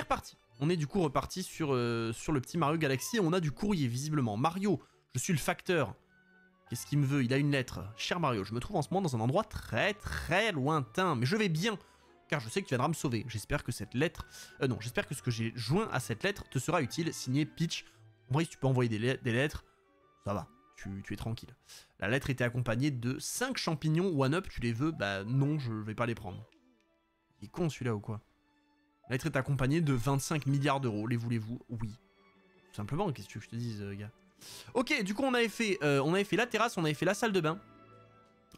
reparti. On est du coup reparti sur, euh, sur le petit Mario Galaxy. On a du courrier, visiblement. Mario, je suis le facteur. Qu'est-ce qu'il me veut? Il a une lettre. Cher Mario, je me trouve en ce moment dans un endroit très très lointain, mais je vais bien, car je sais que tu viendras me sauver. J'espère que cette lettre... Euh, non, j'espère que ce que j'ai joint à cette lettre te sera utile. Signé Peach. En vrai, si tu peux envoyer des, des lettres, ça va. Tu, tu, es tranquille. La lettre était accompagnée de 5 champignons one-up. Tu les veux? Bah non, je vais pas les prendre. Il est con celui-là ou quoi? La lettre est accompagnée de 25 milliards d'euros. Les voulez-vous? Oui. Tout simplement, qu'est-ce que je te dise, euh, gars? Ok, du coup, on avait, fait, euh, on avait fait la terrasse, on avait fait la salle de bain.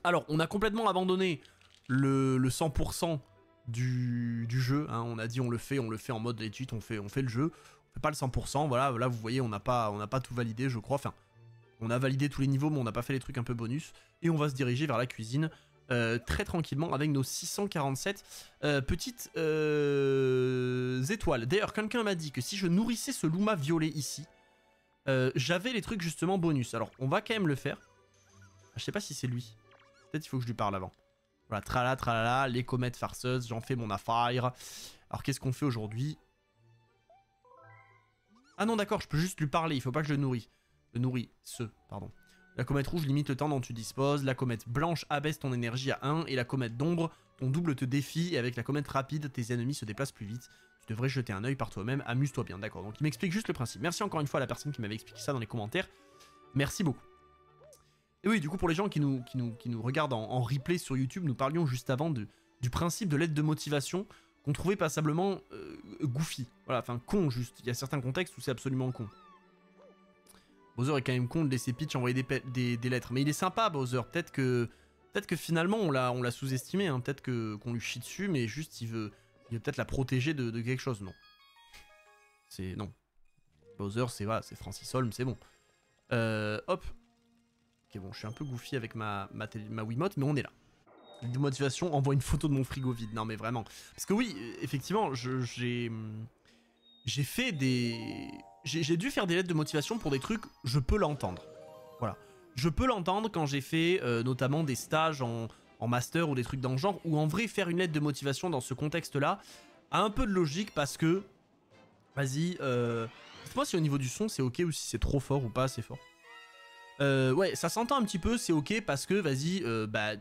Alors, on a complètement abandonné le, le 100% du, jeu. Hein. On a dit on le fait, on le fait en mode legit, on fait, on fait le jeu. On fait pas le 100%, voilà, là vous voyez, on n'a pas, pas tout validé, je crois. Enfin, on a validé tous les niveaux, mais on n'a pas fait les trucs un peu bonus. Et on va se diriger vers la cuisine. Euh, très tranquillement avec nos 647 euh, petites euh, étoiles. D'ailleurs, quelqu'un m'a dit que si je nourrissais ce Luma violet ici, j'avais les trucs justement bonus. Alors, on va quand même le faire. Ah, je sais pas si c'est lui. Peut-être il faut que je lui parle avant. Voilà, tralala, tralala, les comètes farceuses, j'en fais mon affaire. Alors, qu'est-ce qu'on fait aujourd'hui? Ah non, d'accord, je peux juste lui parler, il faut pas que je le nourris. Le nourris, ce, pardon. La comète rouge limite le temps dont tu disposes, la comète blanche abaisse ton énergie à 1, et la comète d'ombre, ton double te défie, et avec la comète rapide, tes ennemis se déplacent plus vite. Tu devrais jeter un œil par toi-même, amuse-toi bien, d'accord. Donc il m'explique juste le principe. Merci encore une fois à la personne qui m'avait expliqué ça dans les commentaires. Merci beaucoup. Et oui, du coup, pour les gens qui nous, qui nous, qui nous regardent en, replay sur YouTube, nous parlions juste avant de, du principe de l'aide de motivation qu'on trouvait passablement euh, goofy. Voilà, enfin con juste. Il y a certains contextes où c'est absolument con. Bowser est quand même con de laisser Peach envoyer des, lettres. Mais il est sympa, Bowser. Peut-être que, finalement on l'a sous-estimé. Hein. Peut-être qu'on lui chie dessus, mais juste il veut, il veut peut-être la protéger de, quelque chose. Non? C'est... Non. Bowser, c'est voilà, c'est Francis Holm, c'est bon. Euh, hop. Ok, bon, je suis un peu goofy avec ma, ma, ma Wiimote, mais on est là. De motivation, envoie une photo de mon frigo vide. Non, mais vraiment. Parce que oui, effectivement, j'ai... J'ai fait des j'ai dû faire des lettres de motivation pour des trucs, je peux l'entendre. Voilà. Je peux l'entendre quand j'ai fait euh, notamment des stages en, master ou des trucs dans le genre, où en vrai faire une lettre de motivation dans ce contexte-là a un peu de logique parce que, vas-y, euh, dites-moi si au niveau du son c'est ok ou si c'est trop fort ou pas assez fort. Euh, ouais, ça s'entend un petit peu, c'est ok parce que, vas-y, euh, bah,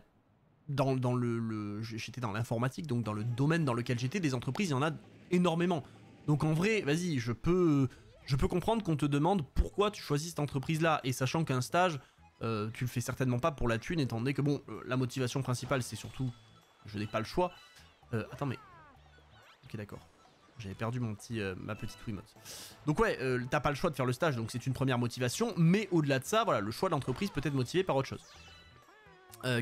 dans, dans le j'étais dans l'informatique, donc dans le domaine dans lequel j'étais, des entreprises, il y en a énormément. Donc en vrai, vas-y, je peux je peux comprendre qu'on te demande pourquoi tu choisis cette entreprise-là, et sachant qu'un stage, euh, tu le fais certainement pas pour la thune, étant donné que, bon, euh, la motivation principale, c'est surtout, je n'ai pas le choix. Euh, attends, mais... Ok, d'accord. J'avais perdu mon petit, euh, ma petite Wiimote. Donc ouais, t'as pas le choix de faire le stage, donc c'est une première motivation, mais au-delà de ça, voilà, le choix de l'entreprise peut être motivé par autre chose.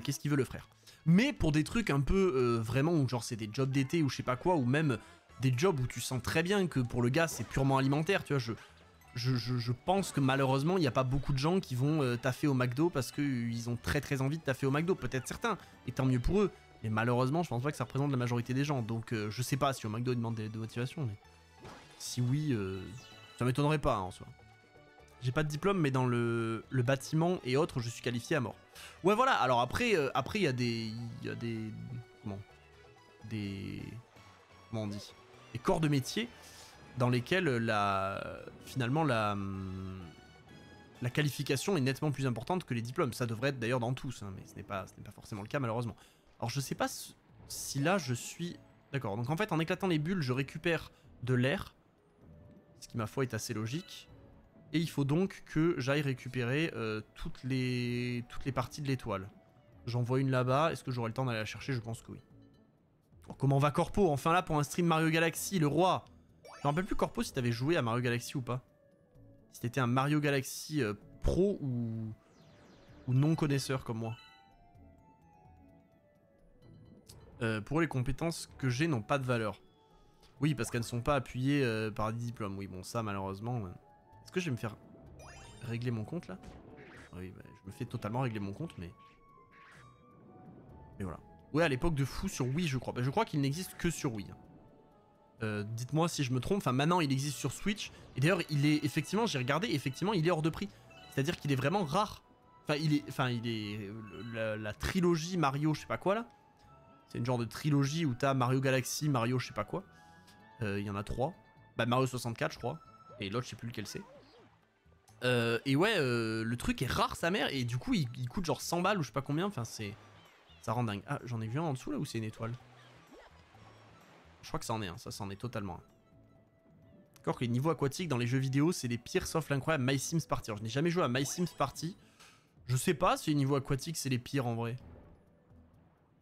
Qu'est-ce qu'il veut le frère? Mais pour des trucs un peu, vraiment, genre c'est des jobs d'été ou je sais pas quoi, ou même des jobs où tu sens très bien que pour le gars c'est purement alimentaire, tu vois, je, je, pense que malheureusement il n'y a pas beaucoup de gens qui vont euh, taffer au McDo parce qu'ils ont très très envie de taffer au McDo, peut-être certains, et tant mieux pour eux, mais malheureusement je pense pas que ça représente la majorité des gens, donc euh, je sais pas si au McDo ils demandent des, de motivation, mais si oui, euh, ça m'étonnerait pas hein, en soi. J'ai pas de diplôme, mais dans le, le, bâtiment et autres, je suis qualifié à mort. Ouais, voilà. Alors après, euh, après il y a des, il des, comment, des, comment on dit, corps de métier dans lesquels la, finalement la, la qualification est nettement plus importante que les diplômes. Ça devrait être d'ailleurs dans tous, hein, mais ce n'est pas, pas forcément le cas malheureusement. Alors je sais pas si là je suis, d'accord. Donc en fait, en éclatant les bulles, je récupère de l'air, ce qui ma foi est assez logique. Et il faut donc que j'aille récupérer euh, toutes, les... toutes les parties de l'étoile. J'en vois une là-bas. Est-ce que j'aurai le temps d'aller la chercher? Je pense que oui. Oh, comment va Corpo Enfin là pour un stream Mario Galaxy, le roi Je me rappelle plus Corpo si t'avais joué à Mario Galaxy ou pas. Si t'étais un Mario Galaxy euh, pro ou... non connaisseur comme moi. Euh, pour les compétences que j'ai n'ont pas de valeur. Oui, parce qu'elles ne sont pas appuyées euh, par des diplômes. Oui, bon, ça, malheureusement... Est-ce que je vais me faire régler mon compte là? Oui, bah, je me fais totalement régler mon compte, mais. Mais voilà. Ouais, à l'époque de fou sur Wii, je crois. Bah, je crois qu'il n'existe que sur Wii. Euh, Dites-moi si je me trompe. Enfin, maintenant, il existe sur Switch. Et d'ailleurs, il est effectivement, j'ai regardé, effectivement, il est hors de prix. C'est-à-dire qu'il est vraiment rare. Enfin, il est, enfin, il est la, trilogie Mario, je sais pas quoi là. C'est une genre de trilogie où t'as Mario Galaxy, Mario, je sais pas quoi. Euh, il y en a trois. Bah Mario 64 je crois. Et l'autre je sais plus lequel c'est. Euh, et ouais, le truc est rare sa mère et du coup il, il, coûte genre 100 balles ou je sais pas combien. Enfin c'est... Ça rend dingue. Ah j'en ai vu un en dessous là ou c'est une étoile? Je crois que ça en est un, ça c'en est totalement un. D'accord que les niveaux aquatiques dans les jeux vidéo c'est les pires sauf l'incroyable My Sims Party. Alors je n'ai jamais joué à My Sims Party. Je sais pas si les niveaux aquatiques c'est les pires en vrai.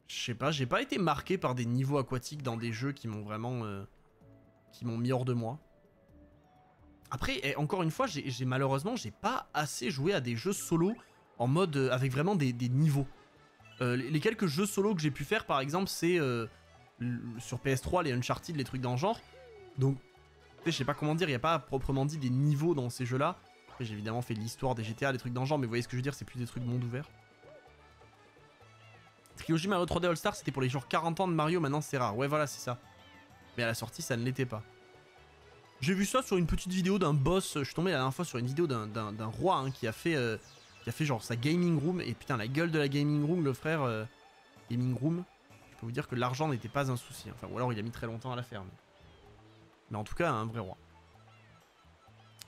Je sais pas, j'ai pas été marqué par des niveaux aquatiques dans des jeux qui m'ont vraiment... Euh, qui m'ont mis hors de moi. Après, eh, encore une fois, j'ai malheureusement, j'ai pas assez joué à des jeux solo en mode... Euh, avec vraiment des, niveaux. Euh, les, quelques jeux solo que j'ai pu faire, par exemple, c'est... sur PS3, les Uncharted, les trucs dans le genre. Donc, je sais pas comment dire, il n'y a pas proprement dit des niveaux dans ces jeux-là. J'ai évidemment fait l'histoire des GTA, des trucs dans le genre, mais vous voyez ce que je veux dire, c'est plus des trucs monde ouvert. Trilogie Mario 3D All Star, c'était pour les jours 40 ans de Mario, maintenant c'est rare. Ouais, voilà, c'est ça. Mais à la sortie, ça ne l'était pas. J'ai vu ça sur une petite vidéo d'un boss. Je suis tombé la dernière fois sur une vidéo d'un roi hein, qui a fait euh, qui a fait genre sa gaming room. Et putain, la gueule de la gaming room, le frère euh, gaming room. Je peux vous dire que l'argent n'était pas un souci. Enfin, ou alors il a mis très longtemps à la faire. Mais, en tout cas, un vrai roi.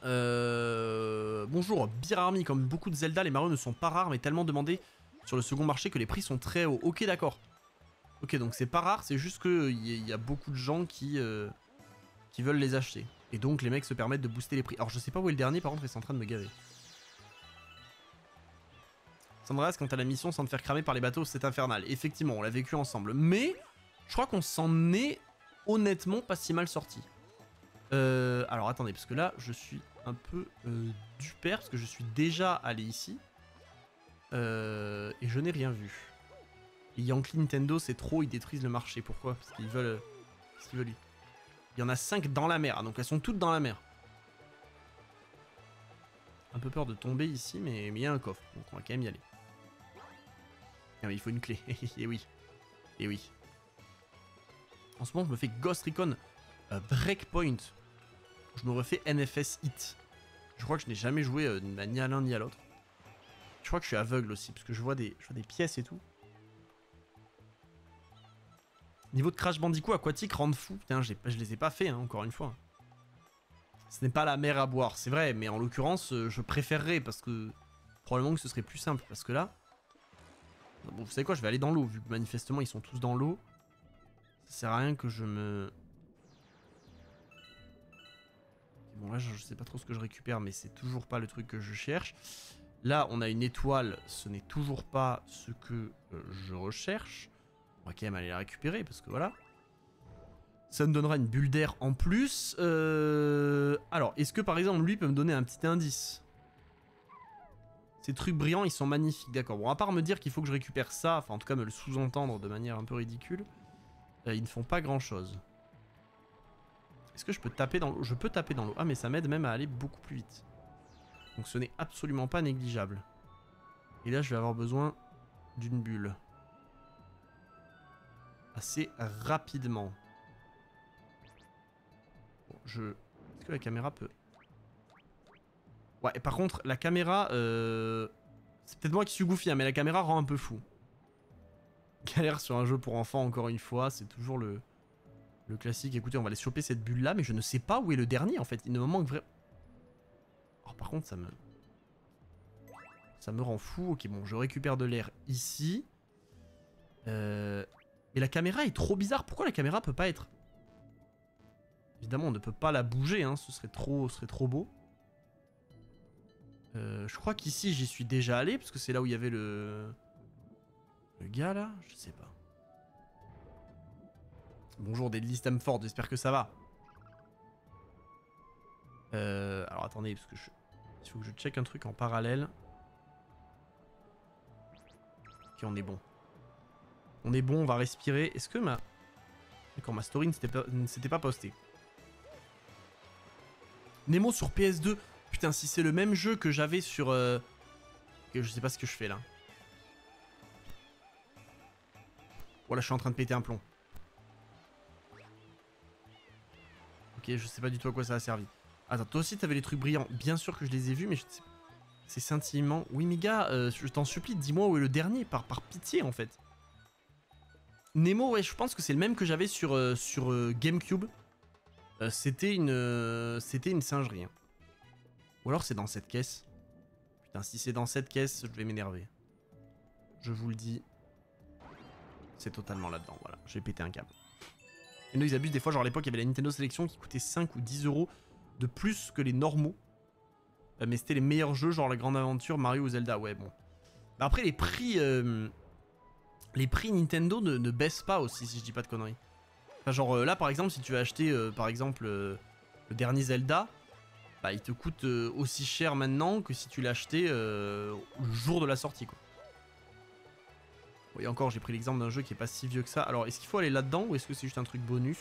Euh... Bonjour, Beer Army. Comme beaucoup de Zelda, les Mario ne sont pas rares mais tellement demandés sur le second marché que les prix sont très hauts. Ok, d'accord. Ok, donc c'est pas rare, c'est juste qu'il y, y, a beaucoup de gens qui, euh, qui veulent les acheter. Et donc les mecs se permettent de booster les prix. Alors je sais pas où est le dernier, par contre, ils sont en train de me gaver. Sandras, quand t'as la mission sans te faire cramer par les bateaux, c'est infernal. Effectivement, on l'a vécu ensemble. Mais je crois qu'on s'en est honnêtement pas si mal sorti. Euh, alors attendez, parce que là, je suis un peu euh, du père, parce que je suis déjà allé ici. Euh, et je n'ai rien vu. Et Yankee Nintendo, c'est trop, ils détruisent le marché. Pourquoi? Parce qu'ils veulent... Parce qu'ils veulent... Il y en a 5 dans la mer, donc elles sont toutes dans la mer. Un peu peur de tomber ici, mais il y a un coffre, donc on va quand même y aller. Il faut une clé, et oui. Et oui. En ce moment, je me fais Ghost Recon euh, Breakpoint. Je me refais NFS Hit. Je crois que je n'ai jamais joué euh, ni à l'un ni à l'autre. Je crois que je suis aveugle aussi, parce que je vois des, je vois des pièces et tout. Niveau de Crash Bandicoot aquatique, rendre fou. Putain, je les ai pas fait, hein, encore une fois. Ce n'est pas la mer à boire, c'est vrai, mais en l'occurrence, euh, je préférerais, parce que probablement que ce serait plus simple, parce que là... Bon, vous savez quoi, je vais aller dans l'eau, vu que manifestement ils sont tous dans l'eau. Ça sert à rien que je me... Bon là, je sais pas trop ce que je récupère, mais c'est toujours pas le truc que je cherche. Là, on a une étoile, ce n'est toujours pas ce que euh, je recherche. On va quand même aller la récupérer, parce que voilà. Ça me donnera une bulle d'air en plus. Euh, alors, est-ce que par exemple, lui peut me donner un petit indice? Ces trucs brillants, ils sont magnifiques, d'accord. Bon, à part me dire qu'il faut que je récupère ça, enfin en tout cas me le sous-entendre de manière un peu ridicule, euh, ils ne font pas grand-chose. Est-ce que je peux taper dans l'eau? Je peux taper dans l'eau. Ah, mais ça m'aide même à aller beaucoup plus vite. Donc ce n'est absolument pas négligeable. Et là, je vais avoir besoin d'une bulle. Assez rapidement. Je... Est-ce que la caméra peut... Ouais, et par contre, la caméra... Euh... C'est peut-être moi qui suis goofy, hein, mais la caméra rend un peu fou. Galère sur un jeu pour enfants, encore une fois, c'est toujours le... Le classique. Écoutez, on va aller choper cette bulle-là, mais je ne sais pas où est le dernier, en fait. Il ne me manque vraiment... Oh, par contre, ça me... Ça me rend fou. Ok, bon, je récupère de l'air ici. Euh... Mais la caméra est trop bizarre. Pourquoi la caméra peut pas être... Évidemment, on ne peut pas la bouger, hein. Ce serait trop, ce serait trop beau. Euh, je crois qu'ici, j'y suis déjà allé, parce que c'est là où il y avait le... Le gars, là Je sais pas. Bonjour, Deadly Stamford, j'espère que ça va. Euh, alors attendez, parce que je... il faut que je check un truc en parallèle. Ok, on est bon. On est bon, on va respirer. Est-ce que ma... D'accord, ma story ne s'était pas, postée. Nemo sur PS2. Putain, si c'est le même jeu que j'avais sur... Euh... Je sais pas ce que je fais là. Voilà, je suis en train de péter un plomb. Ok, je sais pas du tout à quoi ça a servi. Attends, toi aussi t'avais les trucs brillants. Bien sûr que je les ai vus, mais je. C'est scintillement. Oui, mais gars, euh, je t'en supplie, dis-moi où est le dernier, par, pitié en fait. Nemo, ouais, je pense que c'est le même que j'avais sur, euh, GameCube. C'était une, c'était une singerie. hein. Ou alors c'est dans cette caisse. Putain, si c'est dans cette caisse, je vais m'énerver. Je vous le dis. C'est totalement là-dedans, voilà. J'ai pété un câble. Et nous, ils abusent des fois. Genre à l'époque, il y avait la Nintendo Sélection qui coûtait 5 ou 10 euros de plus que les normaux. Euh, mais c'était les meilleurs jeux, genre la Grande Aventure, Mario ou Zelda. Ouais, bon. Bah, après, les prix. euh, les prix Nintendo ne, baissent pas aussi, si je dis pas de conneries. Enfin, genre euh, là, par exemple, si tu veux acheter, euh, par exemple, le dernier Zelda, bah, il te coûte euh, aussi cher maintenant que si tu l'achetais euh, le jour de la sortie, quoi. Oui, encore, j'ai pris l'exemple d'un jeu qui est pas si vieux que ça. Alors, est-ce qu'il faut aller là-dedans ou est-ce que c'est juste un truc bonus?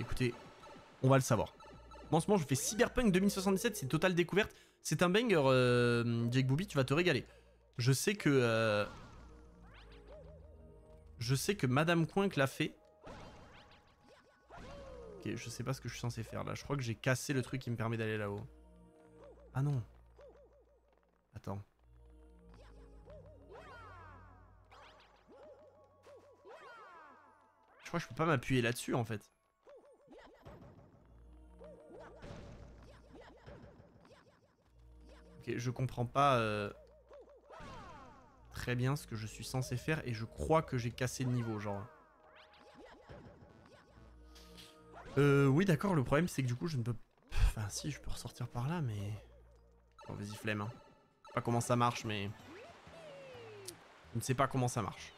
Écoutez, on va le savoir. Moi, en ce moment, je fais Cyberpunk 2077, c'est totale découverte. C'est un banger, euh, Jake Booby, tu vas te régaler. Je sais que... Je sais que Madame Coinc l'a fait. Ok, je sais pas ce que je suis censé faire là. Je crois que j'ai cassé le truc qui me permet d'aller là-haut. Ah non. Attends. Je crois que je peux pas m'appuyer là-dessus en fait. Ok, je comprends pas euh, très bien ce que je suis censé faire et je crois que j'ai cassé le niveau, genre. Euh, oui, d'accord, le problème c'est que du coup je ne peux... Enfin si, je peux ressortir par là, mais... Bon, vas-y, flemme. Hein. Je sais pas comment ça marche, mais... Je ne sais pas comment ça marche.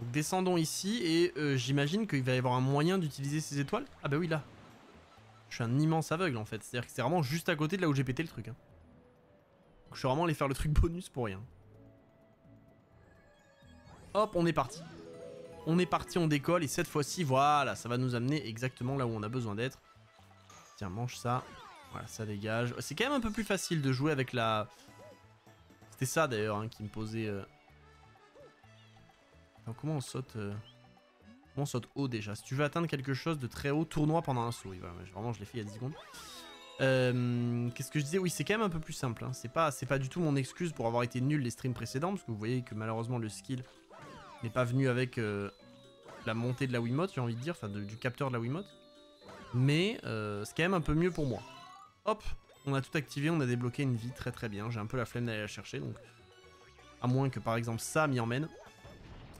Donc descendons ici et euh, j'imagine qu'il va y avoir un moyen d'utiliser ces étoiles. Ah bah oui, là. Je suis un immense aveugle en fait. C'est-à-dire que c'est vraiment juste à côté de là où j'ai pété le truc. hein. Je suis vraiment allé faire le truc bonus pour rien. Hop, on est parti. On est parti, on décolle et cette fois-ci, voilà, ça va nous amener exactement là où on a besoin d'être. Tiens, mange ça. Voilà, ça dégage. C'est quand même un peu plus facile de jouer avec la... C'était ça d'ailleurs hein, qui me posait... euh, alors, comment on saute euh, Comment on saute haut déjà? Si tu veux atteindre quelque chose de très haut, tournoi pendant un saut. Vraiment, je l'ai fait il y a 10 secondes. Euh, Qu'est-ce que je disais? Oui, c'est quand même un peu plus simple. hein. C'est pas, pas du tout mon excuse pour avoir été nul les streams précédents, parce que vous voyez que malheureusement le skill n'est pas venu avec euh, la montée de la Wiimote, j'ai envie de dire, enfin du capteur de la Wiimote. Mais euh, c'est quand même un peu mieux pour moi. Hop, on a tout activé, on a débloqué une vie très très bien. J'ai un peu la flemme d'aller la chercher, donc à moins que par exemple ça m'y emmène.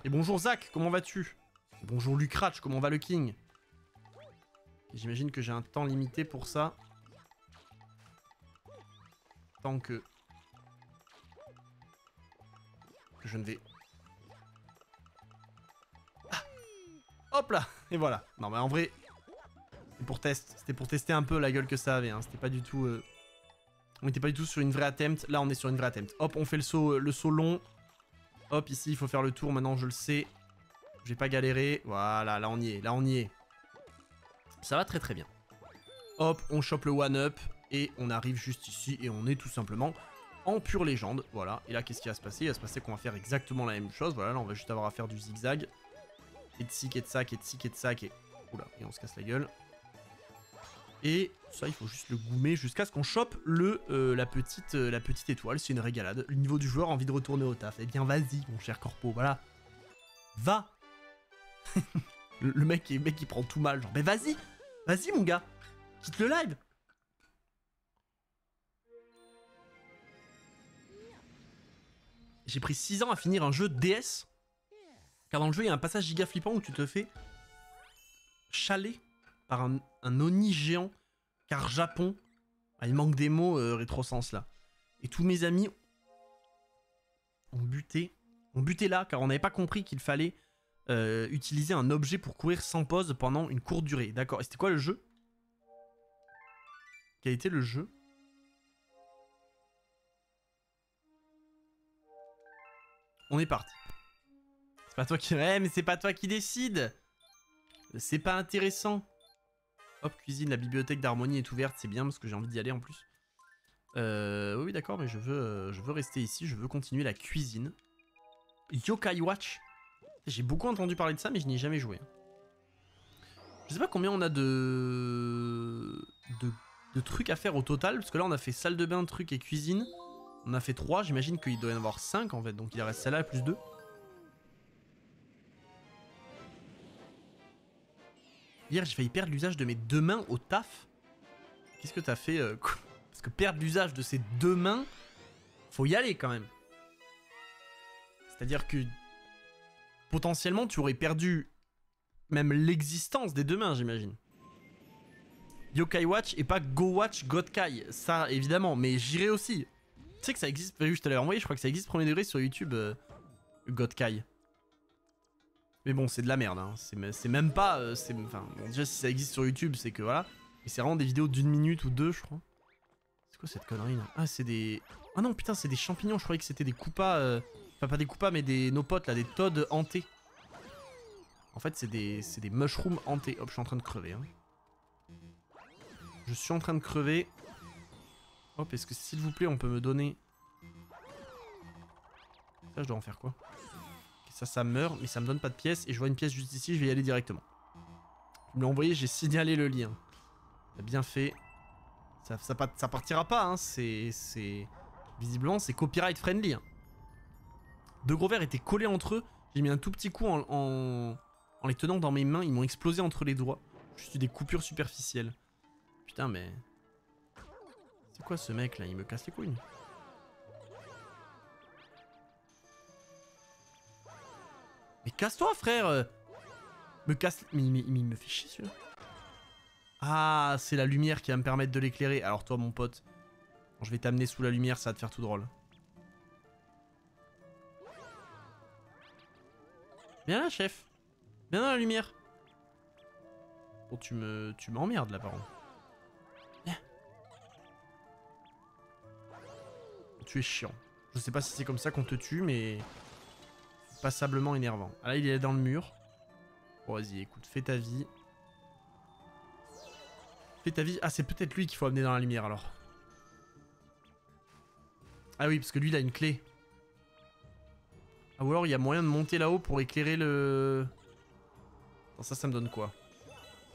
Et bonjour Zach, comment vas-tu? Bonjour Lucratch, comment va le King? J'imagine que j'ai un temps limité pour ça. Tant que... que je ne vais... Hop là Et voilà. Non mais en vrai... C'était pour test. C'était pour tester un peu la gueule que ça avait. hein. C'était pas du tout... euh, On était pas du tout sur une vraie attempt. Là on est sur une vraie attempt. Hop, on fait le saut, le saut long. Hop, ici, il faut faire le tour. Maintenant, je le sais. Je vais pas galérer. Voilà, là, on y est. Là, on y est. Ça va très très bien. Hop, on chope le one-up. Et on arrive juste ici. Et on est tout simplement en pure légende. Voilà. Et là, qu'est-ce qui va se passer? Il va se passer qu'on va faire exactement la même chose. Voilà, là, on va juste avoir à faire du zigzag. Et de ci, et de et de et de et... Oula, et on se casse la gueule. Et ça, il faut juste le goumer jusqu'à ce qu'on chope le, euh, la, petite, euh, la petite étoile. C'est une régalade. Le niveau du joueur a envie de retourner au taf. Eh bien, vas-y, mon cher corpo, voilà. Va le, mec, le mec, il prend tout mal. Genre, mais vas-y Vas-y, mon gars Quitte le live J'ai pris 6 ans à finir un jeu DS. Car dans le jeu, il y a un passage giga flippant où tu te fais chaler par un, Oni géant. Car Japon, ah, il manque des mots euh, rétrosens là. Et tous mes amis ont buté. Ont buté là car on n'avait pas compris qu'il fallait euh, utiliser un objet pour courir sans pause pendant une courte durée. D'accord. Et c'était quoi le jeu? Quel été le jeu? On est parti. C'est pas toi qui... Ouais, mais c'est pas toi qui décide C'est pas intéressant. Hop, cuisine, la bibliothèque d'harmonie est ouverte, c'est bien parce que j'ai envie d'y aller en plus. Euh, oui, d'accord, mais je veux, euh, je veux rester ici, je veux continuer la cuisine. Yokai Watch J'ai beaucoup entendu parler de ça, mais je n'y ai jamais joué. Je sais pas combien on a de... de... de trucs à faire au total, parce que là on a fait salle de bain, truc et cuisine. On a fait 3, j'imagine qu'il doit y en avoir 5 en fait, donc il reste celle-là plus 2. Hier, j'ai failli perdre l'usage de mes deux mains au taf. Qu'est-ce que t'as fait euh, Parce que perdre l'usage de ces deux mains, faut y aller quand même. C'est-à-dire que potentiellement, tu aurais perdu même l'existence des deux mains, j'imagine. Yokai Watch et pas Go Watch Godkai. Ça, évidemment, mais j'irai aussi. Tu sais que ça existe, je te l'avais envoyé, je crois que ça existe premier degré sur YouTube, euh, Godkai. Mais bon, c'est de la merde, hein. c'est même pas... Euh, enfin, déjà, si ça existe sur YouTube, c'est que voilà. Mais c'est vraiment des vidéos d'une minute ou deux, je crois. C'est quoi cette connerie, là? Ah, c'est des... Ah non, putain, c'est des champignons, je croyais que c'était des coupas... Euh, enfin, pas des coupas, mais des... nos potes, là, des toads hantés. En fait, c'est des... des mushrooms hantés. Hop, je suis en train de crever, hein. Je suis en train de crever. Hop, est-ce que s'il vous plaît, on peut me donner... Ça, je dois en faire quoi? Ça, ça meurt, mais ça me donne pas de pièces. Et je vois une pièce juste ici, je vais y aller directement. Vous me l'avez envoyé, j'ai signalé le lien. Bien fait. Ça, ça, partira pas, hein. C'est... Visiblement, c'est copyright friendly. Hein. Deux gros verres étaient collés entre eux. J'ai mis un tout petit coup en, en, en les tenant dans mes mains. Ils m'ont explosé entre les doigts. Juste des coupures superficielles. Putain, mais... C'est quoi ce mec là? Il me casse les couilles. Mais casse-toi frère Me casse... Mais, il me fait chier celui-là. Ah, c'est la lumière qui va me permettre de l'éclairer. Alors toi mon pote, je vais t'amener sous la lumière, ça va te faire tout drôle. Viens là chef. Viens dans la lumière. Bon tu me... Tu m'emmerdes là par contre. tu es chiant. Je sais pas si c'est comme ça qu'on te tue, mais... Passablement énervant. Ah là, il est dans le mur. Vas-y, écoute, fais ta vie. Fais ta vie. Ah, c'est peut-être lui qu'il faut amener dans la lumière, alors. Ah oui, parce que lui, il a une clé. Ah, ou alors, il y a moyen de monter là-haut pour éclairer le... Non, ça, ça me donne quoi?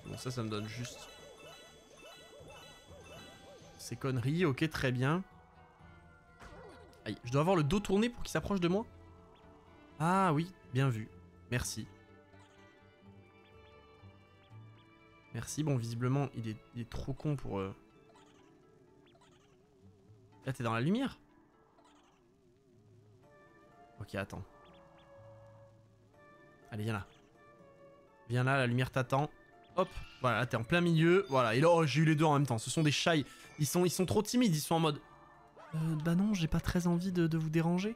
Bon, ça, ça me donne juste... Ces conneries, ok, très bien je dois avoir le dos tourné pour qu'il s'approche de moi? Ah oui, bien vu. Merci. Merci, bon visiblement il est, trop con pour... Euh... Là t'es dans la lumière Ok, attends. Allez, viens là. Viens là, la lumière t'attend. Hop, voilà, t'es en plein milieu. Voilà, et là, oh, j'ai eu les deux en même temps. Ce sont des chats. Ils sont, ils sont trop timides, ils sont en mode... Euh, bah non, j'ai pas très envie de, vous déranger.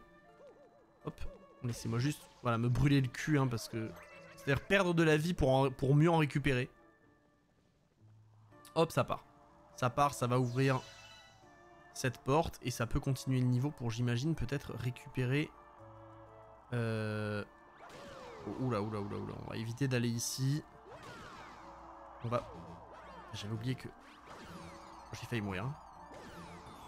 Hop, laissez-moi juste voilà, me brûler le cul, hein, parce que... C'est-à-dire perdre de la vie pour, pour mieux en récupérer. Hop, ça part. Ça part, ça va ouvrir cette porte, et ça peut continuer le niveau pour, j'imagine, peut-être récupérer... Euh... oula, oula, oula, oula, on va éviter d'aller ici. On va... J'avais oublié que... J'ai failli mourir. Hein.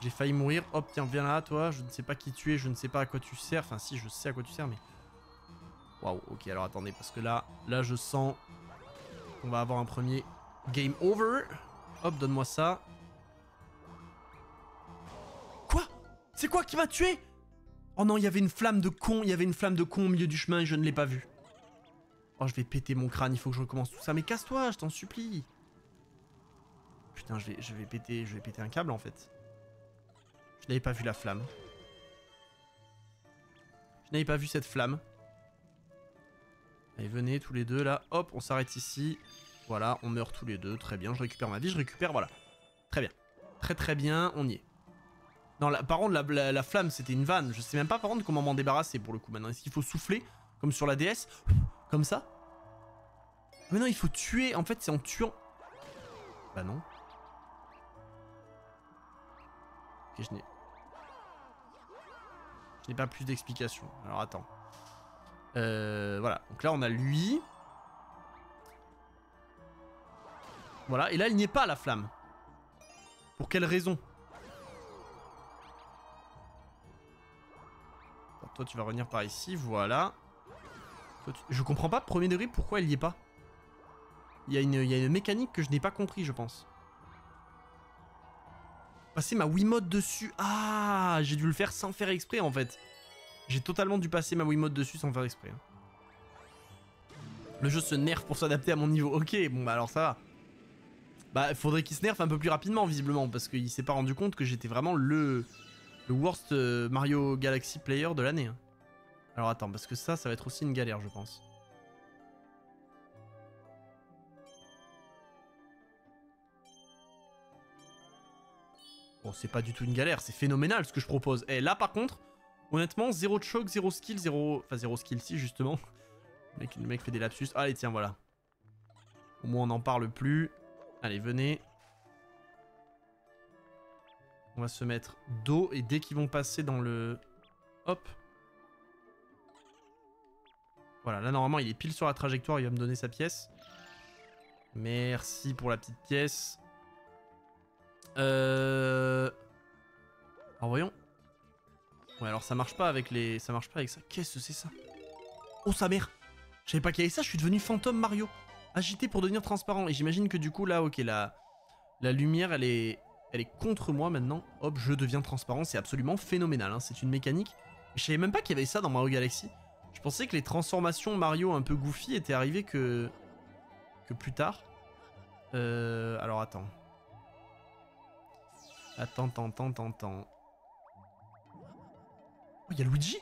J'ai failli mourir. Hop, tiens, viens là, toi. Je ne sais pas qui tu es, je ne sais pas à quoi tu sers. Enfin, si, je sais à quoi tu sers, mais... Waouh, ok, alors attendez, parce que là, là, je sens qu'on va avoir un premier game over. Hop, donne-moi ça. Quoi? C'est quoi qui m'a tué? Oh non, il y avait une flamme de con, il y avait une flamme de con au milieu du chemin et je ne l'ai pas vue. Oh, je vais péter mon crâne, il faut que je recommence tout ça. Mais casse-toi, je t'en supplie. Putain, je vais, je vais péter, je vais péter un câble en fait. Je n'avais pas vu la flamme. Je n'avais pas vu cette flamme. Allez, venez tous les deux là. Hop, on s'arrête ici. Voilà, on meurt tous les deux. Très bien, je récupère ma vie, je récupère, voilà. Très bien. Très très bien, on y est. Non, la, par contre, la, flamme, c'était une vanne. Je sais même pas par contre comment m'en débarrasser pour le coup maintenant. Est-ce qu'il faut souffler, comme sur la DS Comme ça? Mais non, il faut tuer. En fait, c'est en tuant... Bah non. Ok, je n'ai... Je n'ai pas plus d'explications. Alors attends. Euh, voilà. Donc là, on a lui. Voilà. Et là, il n'y est pas, la flamme. Pour quelle raison? Toi, tu vas revenir par ici. Voilà. Je comprends pas, premier degré, pourquoi elle n'y est pas. Il y, a une, il y a une mécanique que je n'ai pas compris, je pense. Passer ma Wiimote dessus. Ah, j'ai dû le faire sans faire exprès en fait. J'ai totalement dû passer ma Wiimote dessus sans faire exprès. Hein. Le jeu se nerf pour s'adapter à mon niveau. Ok, bon bah alors ça va. Bah faudrait qu'il se nerf un peu plus rapidement visiblement parce qu'il s'est pas rendu compte que j'étais vraiment le, le worst euh, Mario Galaxy player de l'année. hein. Alors attends, parce que ça, ça va être aussi une galère je pense. Bon, c'est pas du tout une galère, c'est phénoménal ce que je propose. Et là par contre, honnêtement, zéro choc, zéro skill, zéro... Enfin zéro skill si justement. Le mec, mec fait des lapsus. Allez tiens, voilà. Au moins on n'en parle plus. Allez, venez. On va se mettre dos et dès qu'ils vont passer dans le... Hop. Voilà, là normalement il est pile sur la trajectoire, il va me donner sa pièce. Merci pour la petite pièce. Euh... Alors voyons. Ouais alors ça marche pas avec les... Ça marche pas avec ça. Qu'est-ce que c'est ça? Oh sa mère Je savais pas qu'il y avait ça, je suis devenu fantôme Mario. Agité pour devenir transparent. Et j'imagine que du coup là, ok, la, la lumière elle est... Elle est contre moi maintenant. Hop, je deviens transparent, c'est absolument phénoménal. hein. C'est une mécanique. Je savais même pas qu'il y avait ça dans Mario Galaxy. Je pensais que les transformations Mario un peu goofy étaient arrivées que... Que plus tard. Euh... Alors attends. Attends, attends, attends, attends. Oh, il y a Luigi?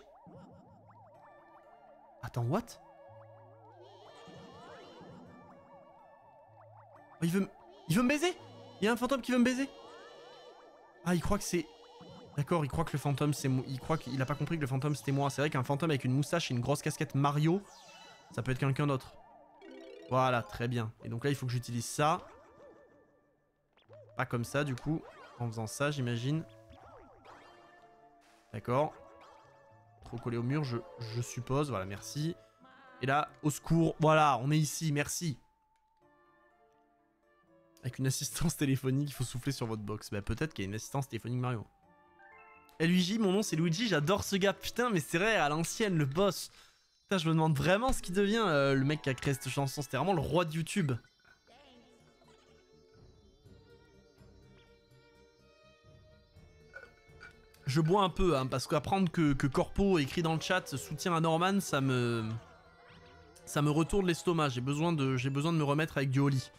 Attends, what? Oh, il veut me... Il veut me baiser? Il y a un fantôme qui veut me baiser? Ah, il croit que c'est... D'accord, il croit que le fantôme c'est. Il croit qu'il a pas compris que le fantôme c'était moi. C'est vrai qu'un fantôme avec une moustache et une grosse casquette Mario, ça peut être quelqu'un d'autre. Voilà, très bien. Et donc là, il faut que j'utilise ça. Pas comme ça, du coup. En faisant ça, j'imagine. D'accord. Trop collé au mur, je, suppose. Voilà, merci. Et là, au secours. Voilà, on est ici, merci. Avec une assistance téléphonique, il faut souffler sur votre box. Bah peut-être qu'il y a une assistance téléphonique Mario. Et Luigi, mon nom c'est Luigi, j'adore ce gars. Putain, mais c'est vrai, à l'ancienne, le boss. Putain, je me demande vraiment ce qui devient euh, le mec qui a créé cette chanson. C'était vraiment le roi de YouTube. Je bois un peu, hein, parce qu'apprendre que, que Corpo écrit dans le chat soutient à Norman, ça me... Ça me retourne l'estomac. J'ai besoin, de, me remettre avec du Oli.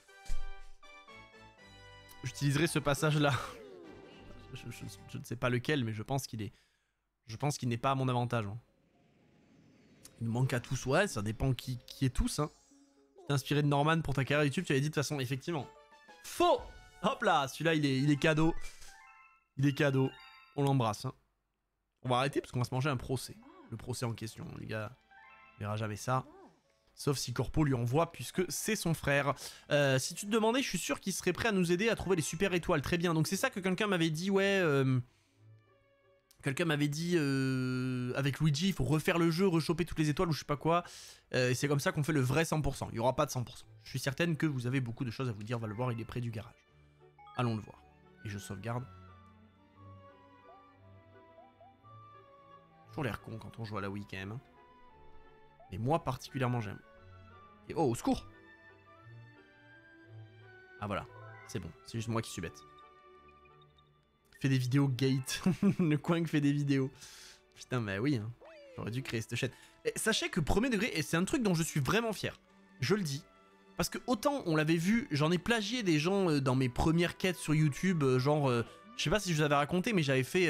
J'utiliserai ce passage-là. Je, ne sais pas lequel, mais je pense qu'il est... Je pense qu'il n'est pas à mon avantage. hein. Il nous manque à tous, ouais, ça dépend qui, est tous. Hein. T'es inspiré de Norman pour ta carrière YouTube, tu avais dit de toute façon, effectivement. Faux Hop là, celui-là, il est cadeau. Il est cadeau. On l'embrasse. hein. On va arrêter parce qu'on va se manger un procès. Le procès en question, les gars. On verra jamais ça. Sauf si Corpo lui envoie, puisque c'est son frère. Euh, si tu te demandais, je suis sûr qu'il serait prêt à nous aider à trouver les super étoiles. Très bien. Donc c'est ça que quelqu'un m'avait dit, ouais... euh, Quelqu'un m'avait dit, euh, avec Luigi, il faut refaire le jeu, rechoper toutes les étoiles ou je sais pas quoi. Et c'est comme ça qu'on fait le vrai 100%. Il y aura pas de 100%. Je suis certaine que vous avez beaucoup de choses à vous dire. Va le voir, il est près du garage. Allons le voir. Et je sauvegarde. Toujours l'air con quand on joue à la Wii quand même. hein. Mais moi particulièrement j'aime. Et oh, au secours Ah voilà, c'est bon, c'est juste moi qui suis bête. Fais des vidéos Gate, le coin qui fait des vidéos. Putain, bah oui, hein. j'aurais dû créer cette chaîne. Et sachez que premier degré, et c'est un truc dont je suis vraiment fier, je le dis, parce que autant on l'avait vu, j'en ai plagié des gens euh, dans mes premières quêtes sur YouTube, euh, genre, euh, je sais pas si je vous avais raconté, mais j'avais fait...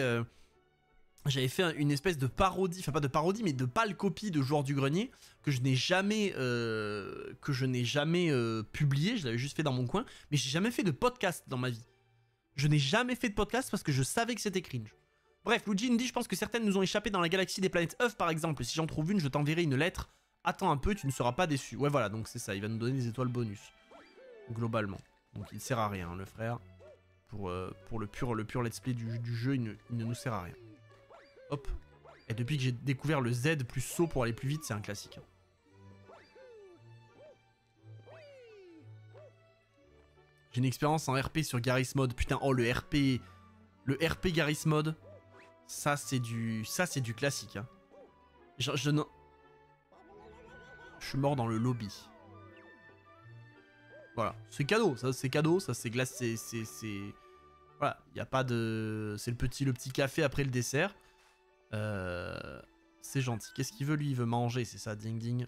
j'avais fait un- une espèce de parodie, enfin pas de parodie, mais de pâle copie de Joueur du Grenier que je n'ai jamais, euh, que je n'ai jamais euh, publié. Je l'avais juste fait dans mon coin, mais j'ai jamais fait de podcast dans ma vie. Je n'ai jamais fait de podcast parce que je savais que c'était cringe. Bref, Luigi nous dit, je pense que certaines nous ont échappé dans la galaxie des planètes œufs par exemple. Si j'en trouve une, je t'enverrai une lettre. Attends un peu, tu ne seras pas déçu. Ouais, voilà, donc c'est ça. Il va nous donner des étoiles bonus globalement. Donc il sert à rien, le frère. Pour, euh, pour le pur, le pur let's play du, jeu, ne- il ne nous sert à rien. Hop. Et depuis que j'ai découvert le Z plus saut pour aller plus vite, c'est un classique. J'ai une expérience en RP sur Garry's Mod. Putain, oh le RP. Le RP Garry's Mod. Ça, c'est du. Ça, c'est du classique. Hein. Je, je, je suis mort dans le lobby. Voilà. C'est cadeau. Ça, c'est cadeau. Ça, c'est glace. C'est- Voilà. Il n'y a pas de. C'est le petit, le petit café après le dessert. Euh, c'est gentil. Qu'est-ce qu'il veut lui Il veut manger, c'est ça, ding ding.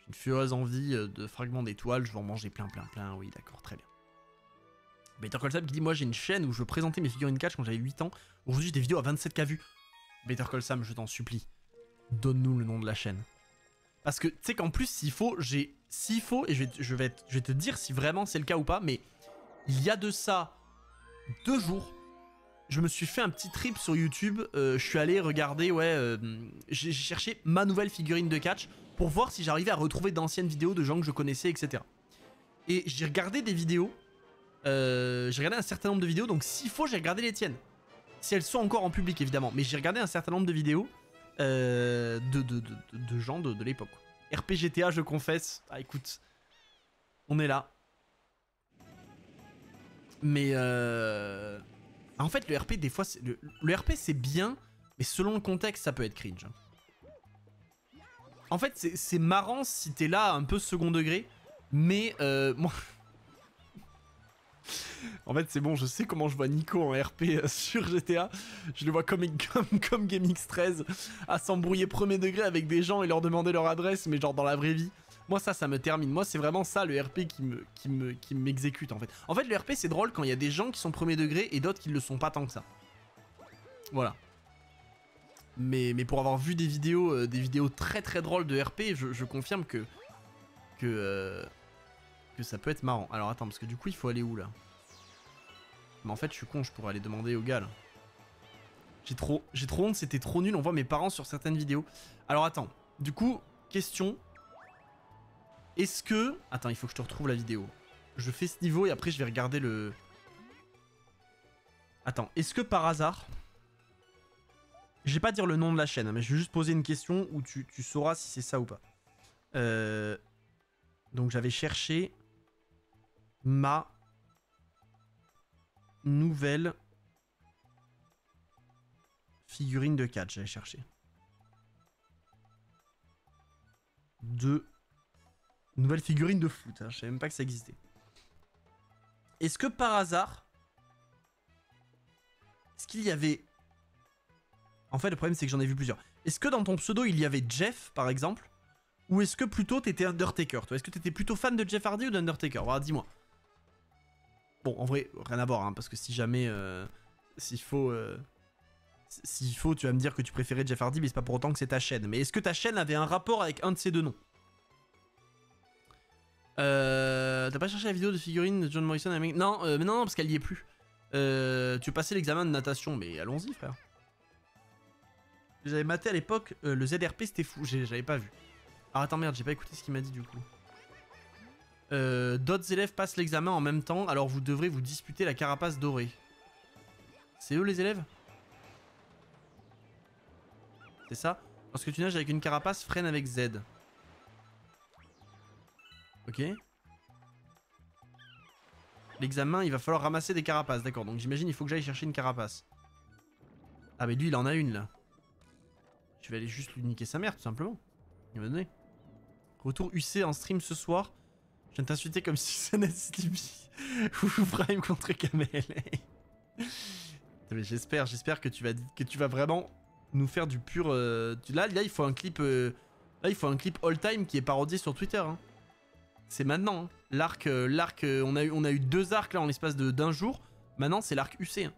J'ai une furieuse envie euh, de fragments d'étoiles, je vais en manger plein, plein, plein. Oui, d'accord, très bien. Better Call Sam qui dit Moi j'ai une chaîne où je présentais mes figurines catch quand j'avais 8 ans. Aujourd'hui j'ai des vidéos à 27k vues. Better Call Sam, je t'en supplie. Donne-nous le nom de la chaîne. Parce que tu sais qu'en plus, s'il faut, j'ai. S'il faut, et je vais, te dire si vraiment c'est le cas ou pas, mais il y a de ça deux jours, je me suis fait un petit trip sur YouTube. Euh, je suis allé regarder, ouais, euh, j'ai cherché ma nouvelle figurine de catch pour voir si j'arrivais à retrouver d'anciennes vidéos de gens que je connaissais, etc. Et j'ai regardé des vidéos. Euh, j'ai regardé un certain nombre de vidéos, donc s'il faut, j'ai regardé les tiennes. Si elles sont encore en public, évidemment. Mais j'ai regardé un certain nombre de vidéos de, de, gens de, de l'époque. RPGTA, je confesse. Ah, écoute, on est là. Mais euh... En fait, le RP, des fois, le, RP, c'est bien, mais selon le contexte, ça peut être cringe. En fait, c'est marrant si t'es là un peu second degré, mais euh, moi... en fait, c'est bon, je sais comment je vois Nico en RP euh, sur GTA. Je le vois comme, comme, comme GameX13, à s'embrouiller premier degré avec des gens et leur demander leur adresse, mais genre dans la vraie vie. Moi, ça, ça me termine. Moi, c'est vraiment ça, le RP qui me, m'exécute, en fait. En fait, le RP, c'est drôle quand il y a des gens qui sont premier degré et d'autres qui le sont pas tant que ça. Voilà. Mais, pour avoir vu des vidéos, euh, des vidéos très très drôles de RP, je, confirme que que euh, que ça peut être marrant. Alors attends, parce que du coup, il faut aller où là? Mais en fait, je suis con, je pourrais aller demander au gars. J'ai trop, j'ai trop honte, c'était trop nul. On voit mes parents sur certaines vidéos. Alors attends, du coup, question. Est-ce que... Attends, il faut que je te retrouve la vidéo. Je fais ce niveau et après je vais regarder le... Attends, est-ce que par hasard... Je vais pas dire le nom de la chaîne, hein, mais je vais juste poser une question où tu, sauras si c'est ça ou pas. Euh, donc j'avais cherché ma nouvelle figurine de catch, j'avais cherché. De Nouvelle figurine de foot, hein, je savais même pas que ça existait. Est-ce que par hasard... Est-ce qu'il y avait... En fait, le problème, c'est que j'en ai vu plusieurs. Est-ce que dans ton pseudo, il y avait Jeff, par exemple? Ou est-ce que plutôt t'étais Undertaker toi? Est-ce que t'étais plutôt fan de Jeff Hardy ou d'Undertaker? Voilà, dis-moi. Bon, en vrai, rien à voir, hein, parce que si jamais... Euh, s'il faut... Euh, s'il faut, tu vas me dire que tu préférais Jeff Hardy, mais c'est pas pour autant que c'est ta chaîne. Mais est-ce que ta chaîne avait un rapport avec un de ces deux noms? Euh, T'as pas cherché la vidéo de figurine de John Morrison Non, euh, non, non, parce qu'elle y est plus. Euh, tu passais l'examen de natation, mais allons-y, frère. J'avais maté à l'époque, euh, le ZRP c'était fou, j'avais pas vu. Ah attends, merde, j'ai pas écouté ce qu'il m'a dit du coup. Euh, D'autres élèves passent l'examen en même temps, alors vous devrez vous disputer la carapace dorée. C'est eux les élèves? C'est ça? Parce que tu nages avec une carapace, freine avec Z. Ok. L'examen, il va falloir ramasser des carapaces. D'accord, donc j'imagine il faut que j'aille chercher une carapace. Ah mais lui, il en a une, là. Je vais aller juste lui niquer sa mère, tout simplement. Il va donner. Retour UC en stream ce soir. Je viens t'insulter comme si ça n'était Ou Prime contre Kamel. j'espère, j'espère que tu vas que tu vas vraiment nous faire du pur. Euh, là, là, il faut un clip. Euh, là, il faut un clip all time qui est parodié sur Twitter. Hein. C'est maintenant. Hein. L'arc, euh, l'arc, euh, on, a eu, on a eu deux arcs là en l'espace d'un jour. Maintenant, c'est l'arc UC. Hein.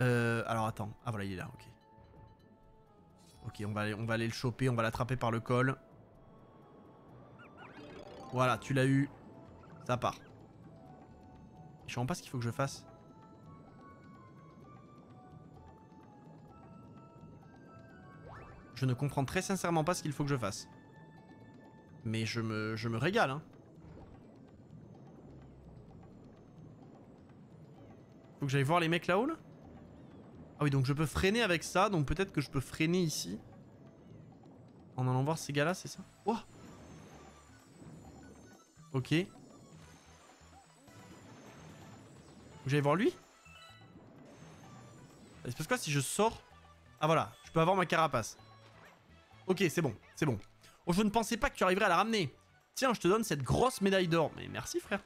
Euh, alors attends. Ah voilà, il est là, ok. Ok, on va, aller, on va aller le choper, on va l'attraper par le col. Voilà, tu l'as eu. Ça part. Je sais pas ce qu'il faut que je fasse. Je ne comprends très sincèrement pas ce qu'il faut que je fasse. Mais je me, régale, hein. Faut que j'aille voir les mecs là-haut, là, Ah oui, donc je peux freiner avec ça, donc peut-être que je peux freiner ici. En allant voir ces gars-là, c'est ça? Ouah Ok. Faut que j'aille voir lui? C'est parce quoi si je sors Ah voilà, je peux avoir ma carapace. Ok, c'est bon, c'est bon. Oh, je ne pensais pas que tu arriverais à la ramener. Tiens, je te donne cette grosse médaille d'or. Mais merci, frère.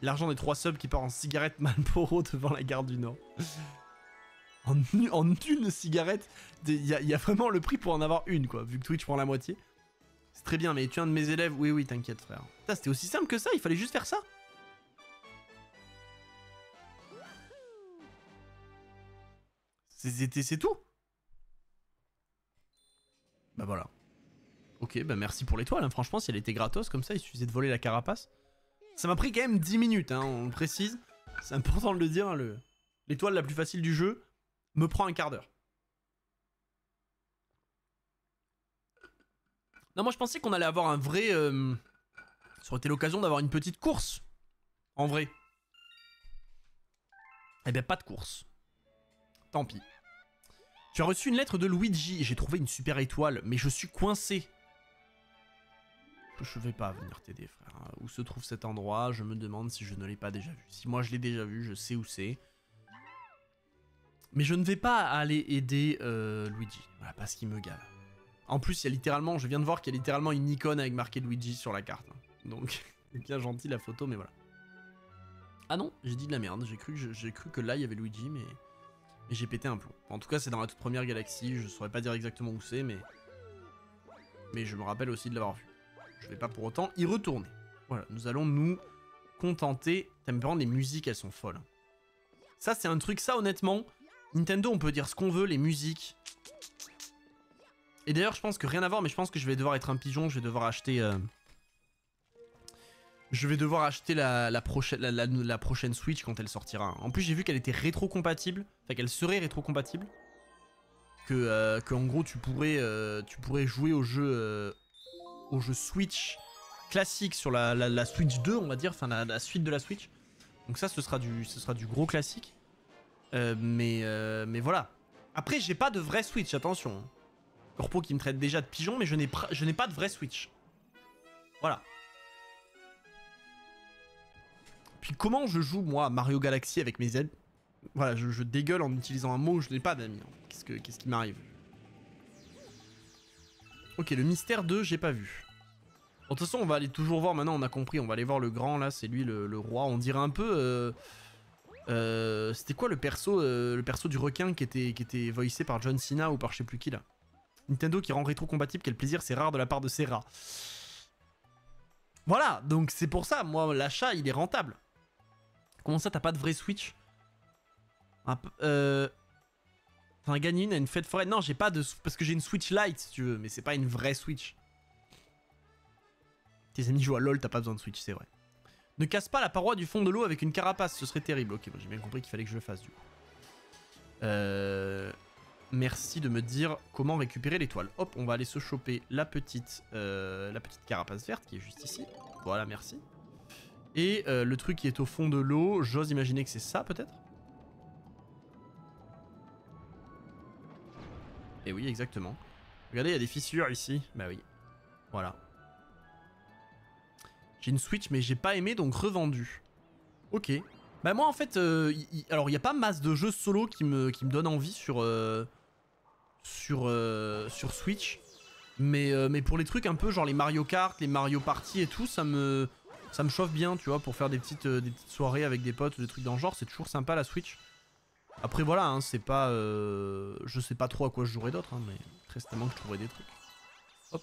L'argent des trois subs qui part en cigarette Malboro devant la gare du Nord. En, une- cigarette, il y, a- vraiment le prix pour en avoir une, quoi, vu que Twitch prend la moitié. C'est très bien, mais tu es un de mes élèves Oui, oui, t'inquiète, frère. C'était aussi simple que ça, il fallait juste faire ça c'est tout Bah voilà. Ok, bah merci pour l'étoile, hein. franchement, si elle était gratos comme ça, il suffisait de voler la carapace. Ça m'a pris quand même 10 minutes, hein, on le précise. C'est important de le dire, hein, le... l'étoile la plus facile du jeu me prend un quart d'heure. Non, moi je pensais qu'on allait avoir un vrai... euh, Ça aurait été l'occasion d'avoir une petite course. En vrai. Eh ben pas de course. Tant pis. Tu as reçu une lettre de Luigi. J'ai trouvé une super étoile, mais je suis coincé. Je vais pas venir t'aider, frère. Où se trouve cet endroit? Je me demande si je ne l'ai pas déjà vu. Si moi je l'ai déjà vu, je sais où c'est. Mais je ne vais pas aller aider euh, Luigi. Voilà, parce qu'il me gave. En plus, il y a littéralement, je viens de voir qu'il y a littéralement une icône avec marqué Luigi sur la carte. hein. Donc, bien gentil la photo, mais voilà. Ah non, j'ai dit de la merde. J'ai cru, cru que là il y avait Luigi, mais, mais j'ai pété un plomb. En tout cas, c'est dans la toute première galaxie. Je saurais pas dire exactement où c'est, mais mais je me rappelle aussi de l'avoir vu. Je vais pas pour autant y retourner. Voilà, nous allons nous contenter. T'aimes vraiment les musiques, elles sont folles. Ça, c'est un truc, ça honnêtement, Nintendo, on peut dire ce qu'on veut, les musiques. Et d'ailleurs, je pense que rien à voir, mais je pense que je vais devoir être un pigeon, je vais devoir acheter... euh, Je vais devoir acheter la, prochaine, Switch quand elle sortira. En plus, j'ai vu qu'elle était rétro-compatible, enfin qu'elle serait rétro-compatible. Que, euh, en gros, tu pourrais, euh, jouer au jeu, euh, au jeu Switch classique sur la, Switch 2, on va dire, enfin la, suite de la Switch. Donc ça, ce sera du, gros classique. Mais, voilà. Après, j'ai pas de vraie Switch, attention. Corpo qui me traite déjà de pigeon, mais je n'ai pas de vraie Switch. Voilà. Puis comment je joue, moi, Mario Galaxy avec mes aides Voilà, je, dégueule en utilisant un mot, je n'ai pas d'amis. Qu'est-ce que- qu'est-ce qui m'arrive? Ok, le mystère 2, j'ai pas vu. De toute façon, on va aller toujours voir, maintenant on a compris, on va aller voir le grand, là, c'est lui le, roi. On dirait un peu... euh, euh, C'était quoi le perso euh, le perso du requin qui était, qui était voicé par John Cena ou par je sais plus qui, là? Nintendo qui rend rétro-compatible, quel plaisir, c'est rare de la part de Serra. Voilà, donc c'est pour ça, moi, l'achat, il est rentable. Comment ça, t'as pas de vraie Switch Un euh... Enfin, gagner une une fête foraine. Non, j'ai pas de... Parce que j'ai une Switch Lite, si tu veux, mais c'est pas une vraie Switch. Tes amis jouent à LoL, t'as pas besoin de Switch, c'est vrai. Ne casse pas la paroi du fond de l'eau avec une carapace, ce serait terrible. Ok, j'ai bien compris qu'il fallait que je le fasse, du coup. Euh... Merci de me dire comment récupérer l'étoile. Hop, on va aller se choper la petite, euh, la petite carapace verte qui est juste ici. Voilà, merci. Et euh, le truc qui est au fond de l'eau, j'ose imaginer que c'est ça peut-être? Et oui, exactement. Regardez, il y a des fissures ici. Bah oui. Voilà. J'ai une Switch, mais j'ai pas aimé, donc revendu. Ok. Bah moi, en fait, euh, alors il n'y a pas masse de jeux solo qui me, qui me donnent envie sur, euh, sur, sur Switch. Mais, mais pour les trucs un peu genre les Mario Kart, les Mario Party et tout, ça me, ça me chauffe bien, tu vois, pour faire des petites, euh, des petites soirées avec des potes ou des trucs dans le genre. C'est toujours sympa la Switch. Après voilà, hein, c'est pas... euh, je sais pas trop à quoi je jouerai d'autre, hein, mais très certainement que je trouverai des trucs. Hop.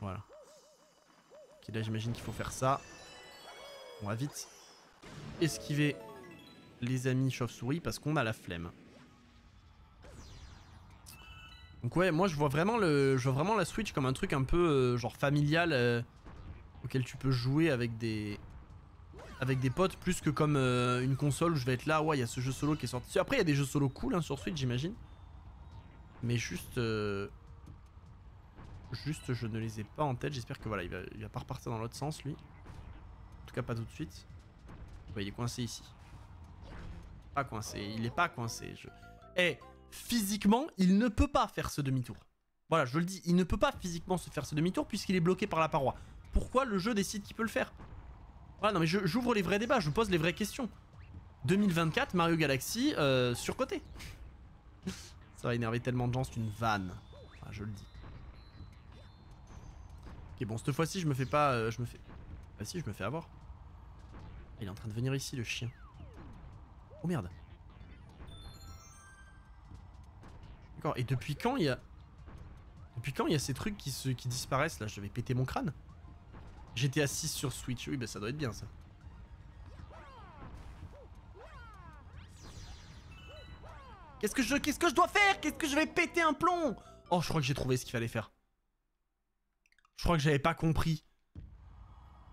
Voilà. Ok, là j'imagine qu'il faut faire ça. On va vite esquiver les amis chauve-souris parce qu'on a la flemme. Donc ouais, moi je vois vraiment le, je vois vraiment la Switch comme un truc un peu euh, genre familial euh, auquel tu peux jouer avec des, avec des potes plus que comme euh, une console où je vais être là. Ouais, il y a ce jeu solo qui est sorti. Après il y a des jeux solo cool hein, sur Switch, j'imagine. Mais juste, euh, juste je ne les ai pas en tête. J'espère que voilà, il va, pas repartir dans l'autre sens lui. En tout cas pas tout de suite. Ouais, il est coincé ici. Pas coincé, il est pas coincé. Je... Eh, physiquement, il ne peut pas faire ce demi-tour. Voilà, je le dis, il ne peut pas physiquement se faire ce demi-tour puisqu'il est bloqué par la paroi. Pourquoi le jeu décide qu'il peut le faire Voilà, non mais j'ouvre les vrais débats, je pose les vraies questions. 2024, Mario Galaxy, euh, surcoté. Ça va énerver tellement de gens, c'est une vanne. Enfin, je le dis. Ok, bon, cette fois-ci, je me fais pas... euh, je me fais... Bah si, je me fais avoir. Il est en train de venir ici, le chien. Oh merde. D'accord, et depuis quand il y a... Depuis quand il y a ces trucs qui, se... qui disparaissent là? Je vais péter mon crâne. J'étais assis sur Switch, oui bah ça doit être bien ça. Qu'est-ce que je... Qu'est-ce que je dois faire? Qu'est-ce que je vais péter un plomb? Oh, je crois que j'ai trouvé ce qu'il fallait faire. Je crois que j'avais pas compris.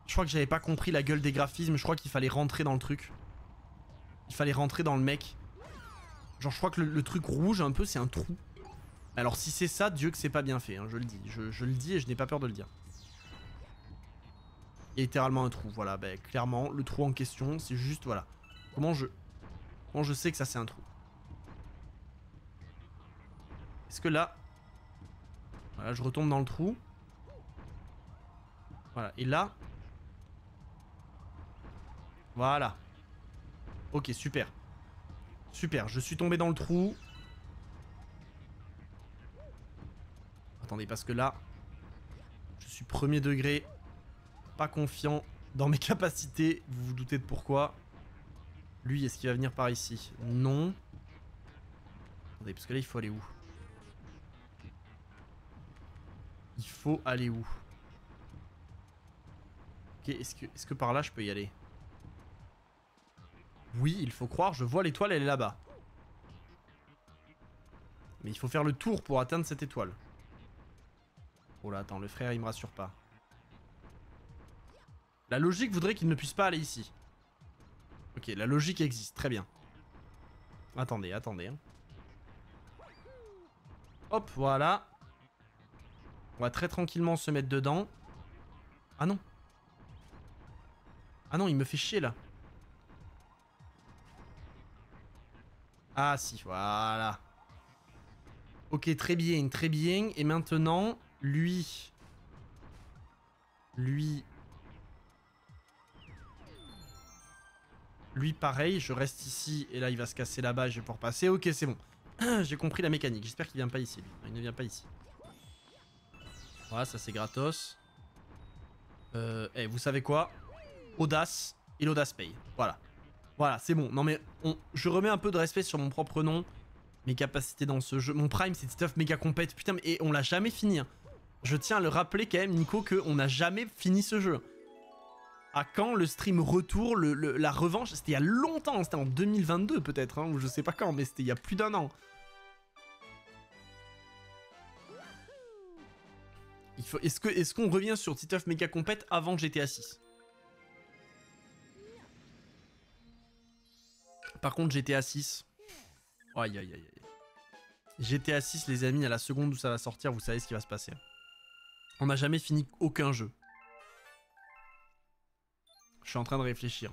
Je crois que j'avais pas compris la gueule des graphismes. Je crois qu'il fallait rentrer dans le truc. Il fallait rentrer dans le mec. Genre, je crois que le, truc rouge, un peu, c'est un trou. Alors, si c'est ça, Dieu que c'est pas bien fait, hein, je le dis. Je, le dis et je n'ai pas peur de le dire. Il y a littéralement un trou, voilà. Bah, clairement, le trou en question, c'est juste, voilà. Comment je... Comment je sais que ça, c'est un trou? Est-ce que là... Voilà, je retombe dans le trou? Voilà, et là... Voilà. Ok, super. Super, je suis tombé dans le trou. Attendez, parce que là, je suis premier degré, pas confiant dans mes capacités. Vous vous doutez de pourquoi. Lui, est-ce qu'il va venir par ici? Non. Attendez, parce que là, il faut aller où? Il faut aller où? Ok, est-ce que, est que par là, je peux y aller? Oui, il faut croire, je vois l'étoile, elle est là-bas. Mais il faut faire le tour pour atteindre cette étoile. Oh là, attends, le frère, il me rassure pas. La logique voudrait qu'il ne puisse pas aller ici. Ok, la logique existe, très bien. Attendez, attendez. Hein. Hop, voilà. On va très tranquillement se mettre dedans. Ah non. Ah non, il me fait chier là. Ah si, voilà. Ok, très bien, très bien. Et maintenant, lui... Lui... Lui, pareil, je reste ici, et là, il va se casser là-bas, je vais pouvoir passer. Ok, c'est bon. J'ai compris la mécanique. J'espère qu'il vient pas ici, lui. Il ne vient pas ici. Voilà, ça, c'est gratos. Euh, eh, vous savez quoi? Audace, et l'audace paye. Voilà. Voilà, c'est bon. Non mais je remets un peu de respect sur mon propre nom. Mes capacités dans ce jeu. Mon prime, c'est stuff méga compète. Putain, mais et on l'a jamais fini. Hein. Je tiens à le rappeler quand même, Nico, qu'on n'a jamais fini ce jeu. Quand le stream retour, la revanche C'était il y a longtemps, c'était en 2022 peut-être, hein, ou je sais pas quand, mais c'était il y a plus d'un an. Est-ce qu'on est revient sur Titeuf méga compète avant GTA 6 Par contre, GTA 6. Aïe aïe aïe aïe. GTA 6, les amis, à la seconde où ça va sortir, vous savez ce qui va se passer. On n'a jamais fini aucun jeu. Je suis en train de réfléchir.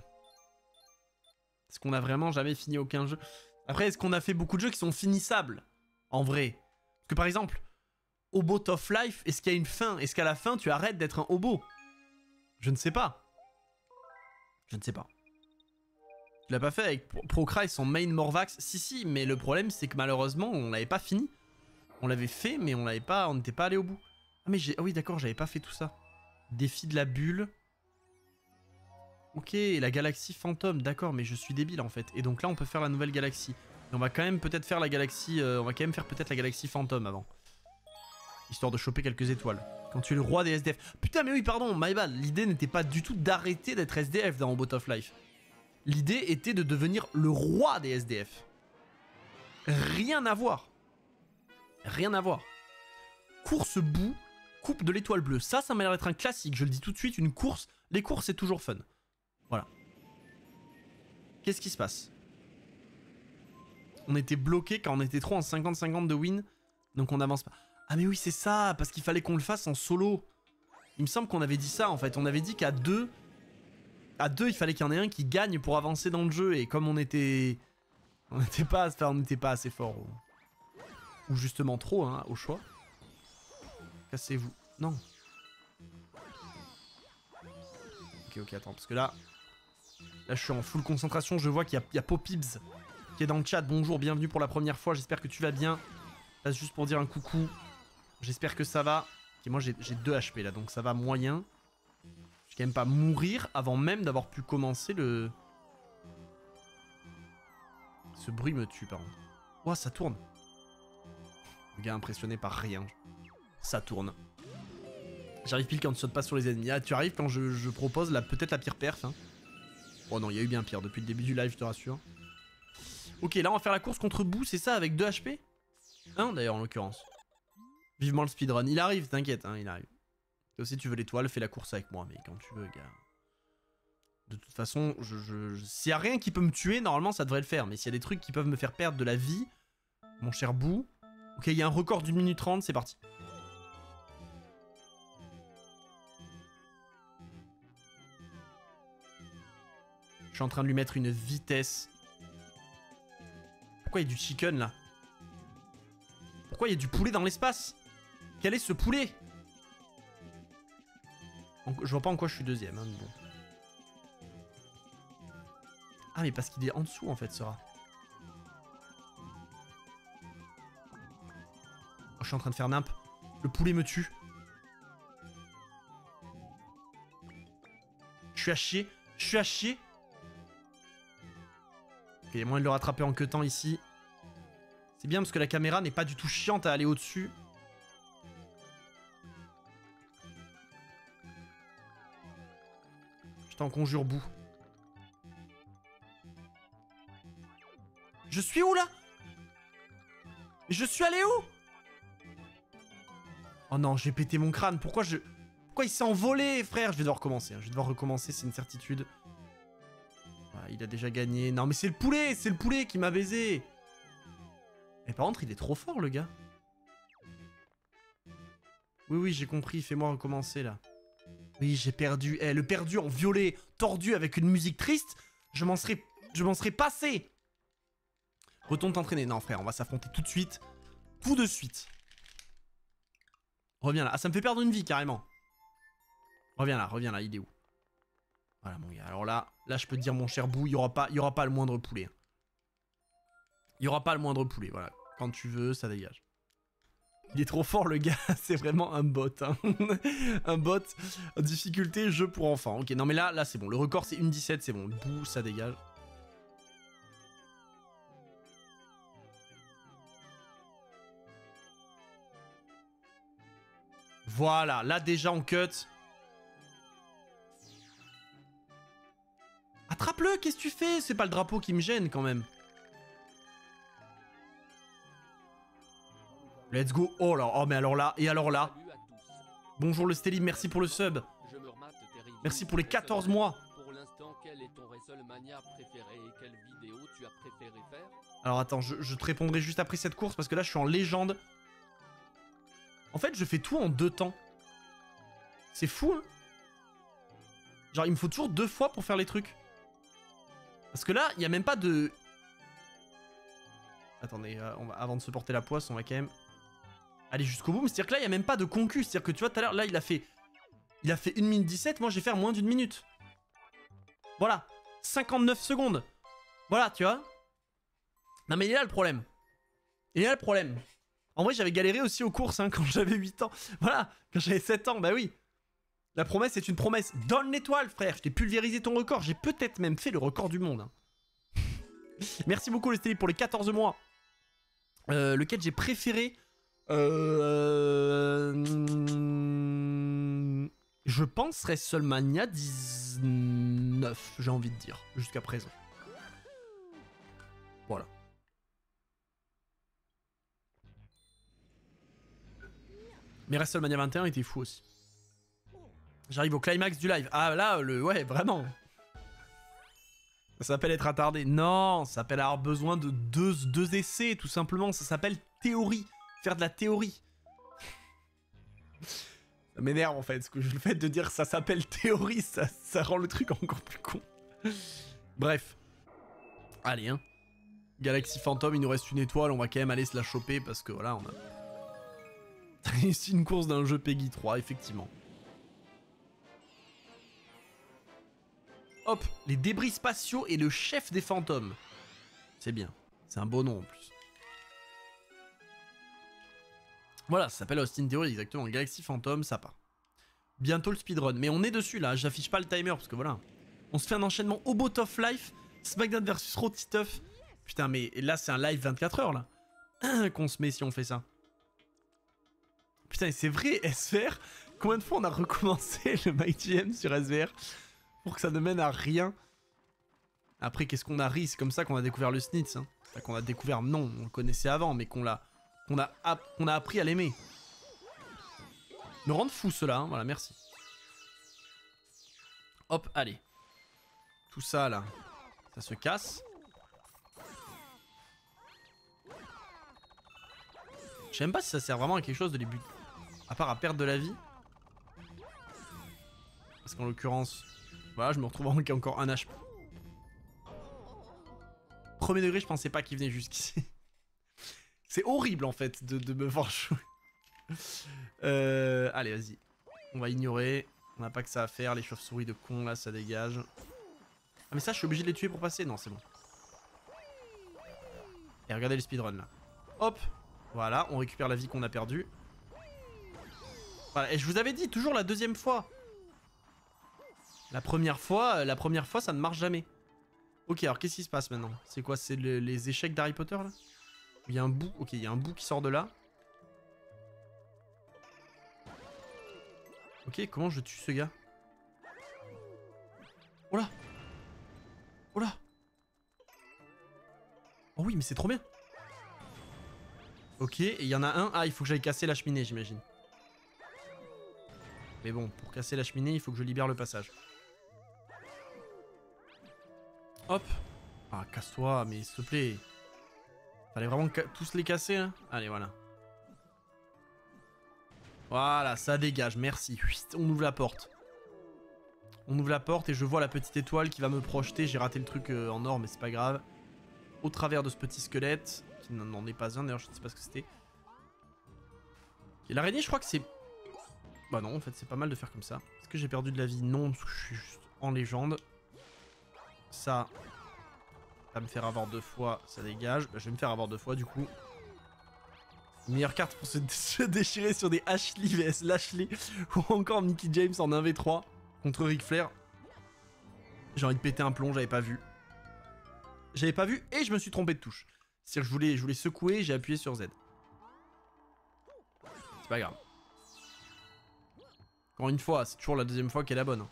Est-ce qu'on a vraiment jamais fini aucun jeu? Après, est-ce qu'on a fait beaucoup de jeux qui sont finissables? En vrai. Parce que par exemple, Hobo of Life, est-ce qu'il y a une fin? Est-ce qu'à la fin, tu arrêtes d'être un hobo Je ne sais pas. Je ne sais pas. Tu l'as pas fait avec Procry, son main Morvax Si, si, mais le problème, c'est que malheureusement, on l'avait pas fini. On l'avait fait, mais on l'avait pas, on n'était pas allé au bout. Ah, mais j'ai. Ah oui, d'accord, j'avais pas fait tout ça. Défi de la bulle. Ok, la galaxie fantôme, d'accord, mais je suis débile en fait. Et donc là, on peut faire la nouvelle galaxie. Et on va quand même peut-être faire la galaxie. Euh, on faire peut-être la galaxie fantôme avant. Histoire de choper quelques étoiles. Quand tu es le roi des SDF. Putain, mais oui, pardon, my bad. L'idée n'était pas du tout d'arrêter d'être SDF dans Robot of Life. L'idée était de devenir le roi des SDF. Rien à voir. Rien à voir. Course bout, coupe de l'étoile bleue. Ça, ça m'a l'air d'être un classique. Je le dis tout de suite, une course. Les courses, c'est toujours fun. Qu'est-ce qui se passe? On était bloqué quand on était trop en 50-50 de win. Donc on n'avance pas. Ah mais oui, c'est ça, parce qu'il fallait qu'on le fasse en solo. Il me semble qu'on avait dit ça en fait. On avait dit qu'à deux, à deux, il fallait qu'il y en ait un qui gagne pour avancer dans le jeu. Et comme on était... On n'était pas, on n'était pas assez fort. Ou... justement trop, hein, au choix. Cassez-vous. Non. Ok, ok, attends. Parce que là... Là, je suis en full concentration. Je vois qu'il y, a Popibs qui est dans le chat. Bonjour, bienvenue pour la première fois. J'espère que tu vas bien. Là, juste pour dire un coucou. J'espère que ça va. Ok, moi, j'ai 2 HP là, donc ça va moyen quand même pas mourir avant même d'avoir pu commencer le... Ce bruit me tue par contre. Oh, ça tourne. Le gars impressionné par rien. Ça tourne. J'arrive pile quand tu sautes pas sur les ennemis. Ah, tu arrives quand je, propose la peut-être la pire perf. Hein. Oh non, il y a eu bien pire depuis le début du live, je te rassure. Ok, là on va faire la course contre Boo, c'est ça, avec 2 HP 1 d'ailleurs en l'occurrence. Vivement le speedrun. Il arrive, t'inquiète, hein, il arrive. Et aussi tu veux l'étoile, fais la course avec moi, mais quand tu veux, gars. De toute façon, je, s'il y a rien qui peut me tuer, normalement ça devrait le faire. Mais s'il y a des trucs qui peuvent me faire perdre de la vie, mon cher Boo. Ok, il y a un record d'une minute trente, c'est parti. Je suis en train de lui mettre une vitesse. Pourquoi il y a du chicken là? Pourquoi il y a du poulet dans l'espace? Quel est ce poulet? Je vois pas en quoi je suis deuxième. Hein, ah mais parce qu'il est en dessous en fait ce rat. Oh, je suis en train de faire nimp. Le poulet me tue. Je suis à chier. Je suis à chier. Il y a moyen de le rattraper en que temps ici. C'est bien parce que la caméra n'est pas du tout chiante à aller au-dessus. Je t'en conjure bout. Je suis où là? Je suis allé où? Oh non, j'ai pété mon crâne. Pourquoi je... Pourquoi il s'est envolé, frère? Je vais devoir recommencer. Hein. Je vais devoir recommencer, c'est une certitude il a déjà gagné. Non, mais c'est le poulet C'est le poulet qui m'a baisé Mais par contre, il est trop fort, le gars. Oui, oui, j'ai compris. Fais-moi recommencer, là. Oui, j'ai perdu. Eh, le perdu en violet, tordu avec une musique triste, je m'en serais... Je m'en serais passé Retourne t'entraîner. Non, frère, on va s'affronter tout de suite. Tout de suite. Reviens là. Ah, ça me fait perdre une vie, carrément. Reviens là, reviens là. Il est où? Alors là, là je peux te dire mon cher Bou, il n'y aura, pas, le moindre poulet. Il n'y aura pas le moindre poulet, voilà. Quand tu veux, ça dégage. Il est trop fort le gars, c'est vraiment un bot. Hein. un bot, difficulté, jeu pour enfants. Ok, non mais là, là c'est bon. Le record c'est 1.17, c'est bon. Bou, ça dégage. Voilà, là déjà on cut. Attrape-le, qu'est-ce que tu fais? C'est pas le drapeau qui me gêne quand même. Let's go. Oh là, oh mais alors là, et alors là? Bonjour le Stelly, merci pour le sub. Merci pour les 14 mois. Alors attends, je, je, te répondrai juste après cette course parce que là je suis en légende. En fait, je fais tout en deux temps. C'est fou, hein? Genre, il me faut toujours deux fois pour faire les trucs. Parce que là, il n'y a même pas de... Attendez, euh, avant de se porter la poisse, on va quand même aller jusqu'au bout. C'est-à-dire que là, il n'y a même pas de concu. C'est-à-dire que tu vois, tout à l'heure, là, il a fait... Il a fait 1 minute 17, moi, je vais faire moins d'une minute. Voilà. 59 secondes. Voilà, tu vois. Non, mais il est là le problème. Il est là le problème. En vrai, j'avais galéré aussi aux courses hein, quand j'avais 8 ans. Voilà, quand j'avais 7 ans, bah oui. La promesse est une promesse. Donne l'étoile, frère. Je t'ai pulvérisé ton record. J'ai peut-être même fait le record du monde. Hein. Merci beaucoup, le pour les 14 mois. Euh, lequel j'ai préféré euh... Je pense WrestleMania 19, j'ai envie de dire, jusqu'à présent. Voilà. Mais WrestleMania 21 était fou aussi. J'arrive au climax du live. Ah là, le ouais, vraiment. Ça s'appelle être attardé. Non, ça s'appelle avoir besoin de deux, essais, tout simplement. Ça s'appelle théorie. Faire de la théorie. Ça m'énerve en fait, parce que le fait de dire ça s'appelle théorie, ça, ça rend le truc encore plus con. Bref. Allez, hein. Galaxy Phantom, il nous reste une étoile, on va quand même aller se la choper parce que voilà, on a réussi une course d'un jeu Peggy 3, effectivement. Hop, les débris spatiaux et le chef des fantômes. C'est bien. C'est un beau nom en plus. Voilà, ça s'appelle Austin Theory exactement. Galaxy Phantom, ça part. Bientôt le speedrun. Mais on est dessus là, j'affiche pas le timer parce que voilà. On se fait un enchaînement au bot of life. SmackDown versus Stuff. Putain, mais là c'est un live 24 heures là. Qu'on se met si on fait ça. Putain, c'est vrai, SVR Combien de fois on a recommencé le MyGM sur SVR pour que ça ne mène à rien Après, qu'est-ce qu'on a ri? C'est comme ça qu'on a découvert le Snitz. Hein. qu'on a découvert, non, on le connaissait avant, mais qu'on l'a, qu'on a, appris à l'aimer. Me rendre fou cela, hein. voilà, merci. Hop, allez. Tout ça là, ça se casse. Je sais même pas si ça sert vraiment à quelque chose de les buter. À part à perdre de la vie. Parce qu'en l'occurrence, voilà, je me retrouve avec encore un HP. Premier degré, je pensais pas qu'il venait jusqu'ici. C'est horrible en fait de, me voir jouer. Euh, allez, vas-y. On va ignorer. On n'a pas que ça à faire. Les chauves-souris de con là, ça dégage. Ah, mais ça, je suis obligé de les tuer pour passer Non, c'est bon. Et regardez le speedrun là. Hop Voilà, on récupère la vie qu'on a perdue. Voilà, et je vous avais dit, toujours la deuxième fois. La première fois, euh, la première fois, ça ne marche jamais. Ok, alors qu'est-ce qui se passe maintenant? C'est quoi? C'est les échecs d'Harry Potter là? Il y a un bout, ok, il y a un bout qui sort de là. Ok, comment je tue ce gars? Oh là Oh là Oh oui, mais c'est trop bien Ok, il y en a un. Ah, il faut que j'aille casser la cheminée, j'imagine. Mais bon, pour casser la cheminée, il faut que je libère le passage. Hop. Ah, casse-toi, mais s'il te plaît. Fallait vraiment tous les casser, hein Allez, voilà. Voilà, ça dégage, merci. On ouvre la porte. On ouvre la porte et je vois la petite étoile qui va me projeter. J'ai raté le truc euh, en or, mais c'est pas grave. Au travers de ce petit squelette, qui n'en est pas un, d'ailleurs je ne sais pas ce que c'était. Et l'araignée, je crois que c'est... Bah non, en fait, c'est pas mal de faire comme ça. Est-ce que j'ai perdu de la vie? Non, parce que je suis juste en légende. Ça, va me faire avoir deux fois, ça dégage. Bah, je vais me faire avoir deux fois, du coup. Meilleure carte pour se, déchirer sur des Ashley vs Lashley ou encore Mickey James en 1v3 contre Ric Flair. J'ai envie de péter un plomb, j'avais pas vu. J'avais pas vu et je me suis trompé de touche. C'est-à-dire que je voulais, je voulais secouer, j'ai appuyé sur Z. C'est pas grave. Encore une fois, c'est toujours la deuxième fois qu'elle est la bonne. Hein.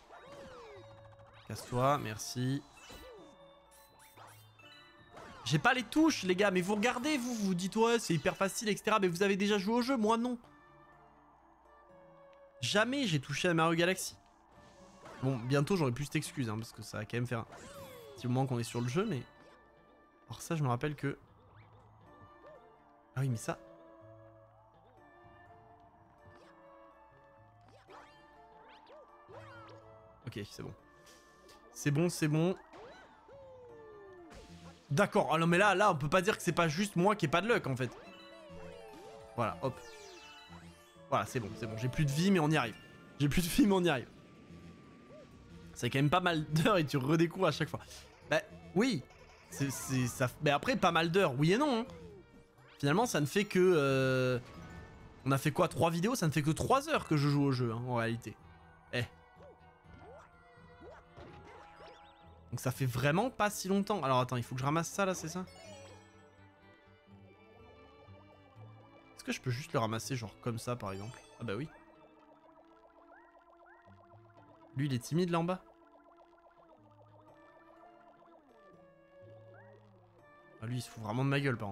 Casse-toi, merci. J'ai pas les touches, les gars, mais vous regardez, vous, vous dites, ouais, c'est hyper facile, etc. Mais vous avez déjà joué au jeu, moi non. Jamais j'ai touché à Mario Galaxy. Bon, bientôt j'aurai plus d'excuses, hein, parce que ça va quand même faire un petit moment qu'on est sur le jeu, mais... Alors ça, je me rappelle que... Ah oui, mais ça... Ok, c'est bon. C'est bon, c'est bon. D'accord, ah non mais là, là, on peut pas dire que c'est pas juste moi qui ai pas de luck en fait. Voilà, hop. Voilà, c'est bon, c'est bon. J'ai plus de vie, mais on y arrive. J'ai plus de vie, mais on y arrive. C'est quand même pas mal d'heures et tu redécouvres à chaque fois. Bah, oui. C'est ça. Mais après, pas mal d'heures, oui et non. Hein. Finalement, ça ne fait que. Euh, on a fait quoi? Trois vidéos? Ça ne fait que 3 heures que je joue au jeu, hein, en réalité. Donc ça fait vraiment pas si longtemps. Alors attends, il faut que je ramasse ça là, c'est ça Est-ce que je peux juste le ramasser genre comme ça par exemple? Ah bah oui. Lui il est timide là en bas Ah lui il se fout vraiment de ma gueule par.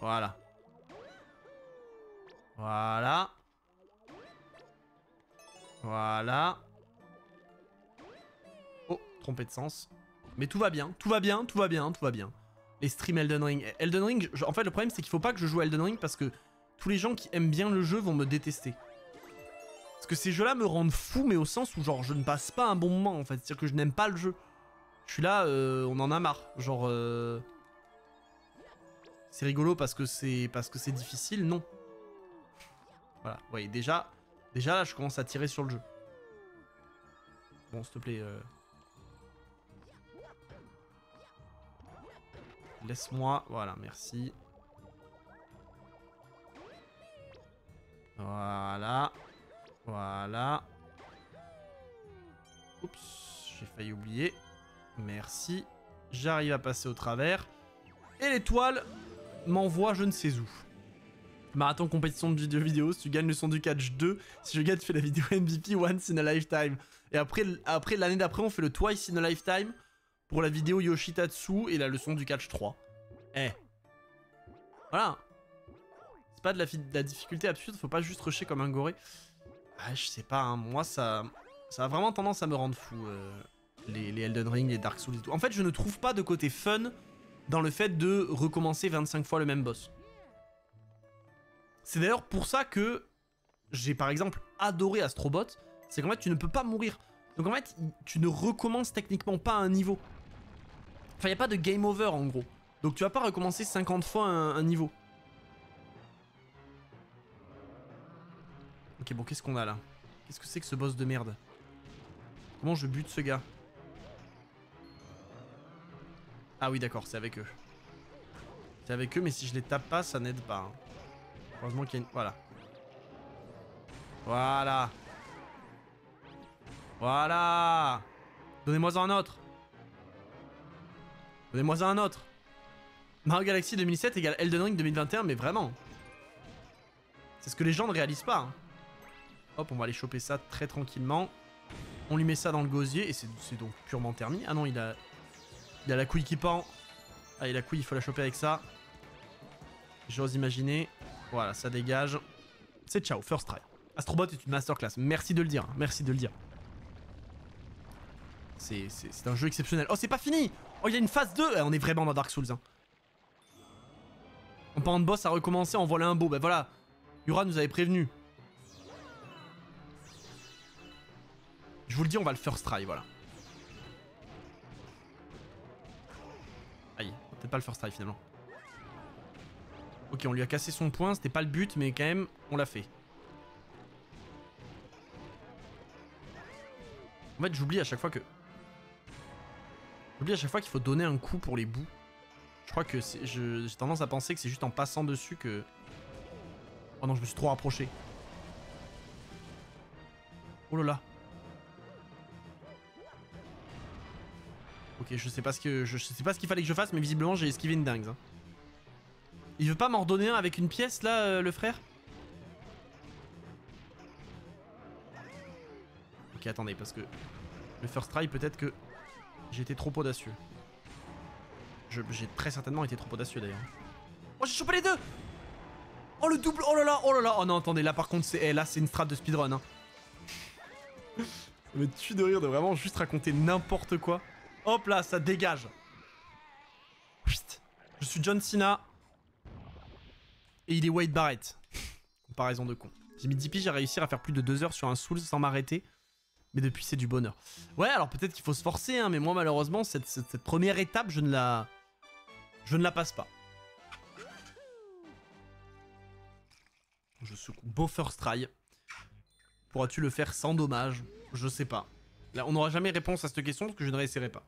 Voilà. Voilà. Voilà trompé de sens. Mais tout va bien, tout va bien, tout va bien, tout va bien. Les streams Elden Ring. Elden Ring, en fait le problème c'est qu'il faut pas que je joue Elden Ring parce que tous les gens qui aiment bien le jeu vont me détester. Parce que ces jeux-là me rendent fou, mais au sens où genre je ne passe pas un bon moment en fait. C'est-à-dire que je n'aime pas le jeu. Je suis là, euh, on en a marre. Genre... Euh... C'est rigolo parce que c'est parce que c'est difficile, non. Voilà, vous voyez, déjà, déjà là je commence à tirer sur le jeu. Bon, s'il te plaît, euh... Laisse-moi. Voilà, merci. Voilà. Voilà. Oups, j'ai failli oublier. Merci. J'arrive à passer au travers. Et l'étoile m'envoie je ne sais où. Marathon compétition de vidéo vidéo, si tu gagnes le son du catch 2, si je gagne, tu fais la vidéo MVP once in a lifetime. Et après, après l'année d'après, on fait le twice in a lifetime pour la vidéo Yoshitatsu et la leçon du catch 3. Eh. Voilà. C'est pas de la, de la, difficulté absurde, faut pas juste rusher comme un goré. Ah, je sais pas, hein. moi ça, ça a vraiment tendance à me rendre fou, euh, les, les, Elden Ring, les Dark Souls et tout. En fait, je ne trouve pas de côté fun dans le fait de recommencer 25 fois le même boss. C'est d'ailleurs pour ça que j'ai par exemple adoré Astrobot, c'est qu'en fait tu ne peux pas mourir. Donc en fait, tu ne recommences techniquement pas un niveau. Enfin, il a pas de game over en gros. Donc tu vas pas recommencer 50 fois un, niveau. Ok, bon, qu'est-ce qu'on a là? Qu'est-ce que c'est que ce boss de merde? Comment je bute ce gars? Ah oui, d'accord, c'est avec eux. C'est avec eux, mais si je les tape pas, ça n'aide pas. Hein. Heureusement qu'il y a une... Voilà. Voilà. Voilà Donnez-moi un autre Donnez-moi un autre Mario Galaxy 2007 égale Elden Ring 2021, mais vraiment C'est ce que les gens ne réalisent pas. Hein. Hop, on va aller choper ça très tranquillement. On lui met ça dans le gosier, et c'est donc purement thermique. Ah non, il a... Il a la couille qui pend. Ah, il a la couille, il faut la choper avec ça. J'ose imaginer. Voilà, ça dégage. C'est ciao, first try. Astrobot est une masterclass. Merci de le dire, merci de le dire. C'est un jeu exceptionnel. Oh, c'est pas fini Oh, il y a une phase 2 eh, On est vraiment dans Dark Souls. Hein. En de boss à recommencer, en voilà un beau. Bah voilà, Yura nous avait prévenu. Je vous le dis, on va le first try, voilà. Aïe, peut-être pas le first try finalement. Ok, on lui a cassé son point, c'était pas le but, mais quand même, on l'a fait. En fait, j'oublie à chaque fois que... J'oublie à chaque fois qu'il faut donner un coup pour les bouts. Je crois que j'ai tendance à penser que c'est juste en passant dessus que... Oh non, je me suis trop rapproché. Oh là là. Ok, je sais pas ce que je sais pas ce qu'il fallait que je fasse, mais visiblement j'ai esquivé une dingue. Hein. Il veut pas m'en redonner un avec une pièce là, euh, le frère? Ok, attendez, parce que le first try, peut-être que j'ai été trop audacieux. J'ai très certainement été trop audacieux d'ailleurs. Oh, j'ai chopé les deux Oh, le double Oh là là Oh là là Oh non, attendez, là par contre, c'est eh, c'est une strat de speedrun. Hein. Me tue de rire de vraiment juste raconter n'importe quoi. Hop là, ça dégage. Je suis John Cena. Et il est Wade Barrett. Comparaison de con. J'ai mis 10 piges, j'ai réussi à faire plus de 2 heures sur un Souls sans m'arrêter. Mais depuis, c'est du bonheur. Ouais, alors peut-être qu'il faut se forcer, hein, mais moi, malheureusement, cette, première étape, je ne la... Je ne la passe pas. Je secoue. Beau first try. Pourras-tu le faire sans dommage? Je sais pas. Là, on n'aura jamais réponse à cette question, parce que je ne réessayerai pas.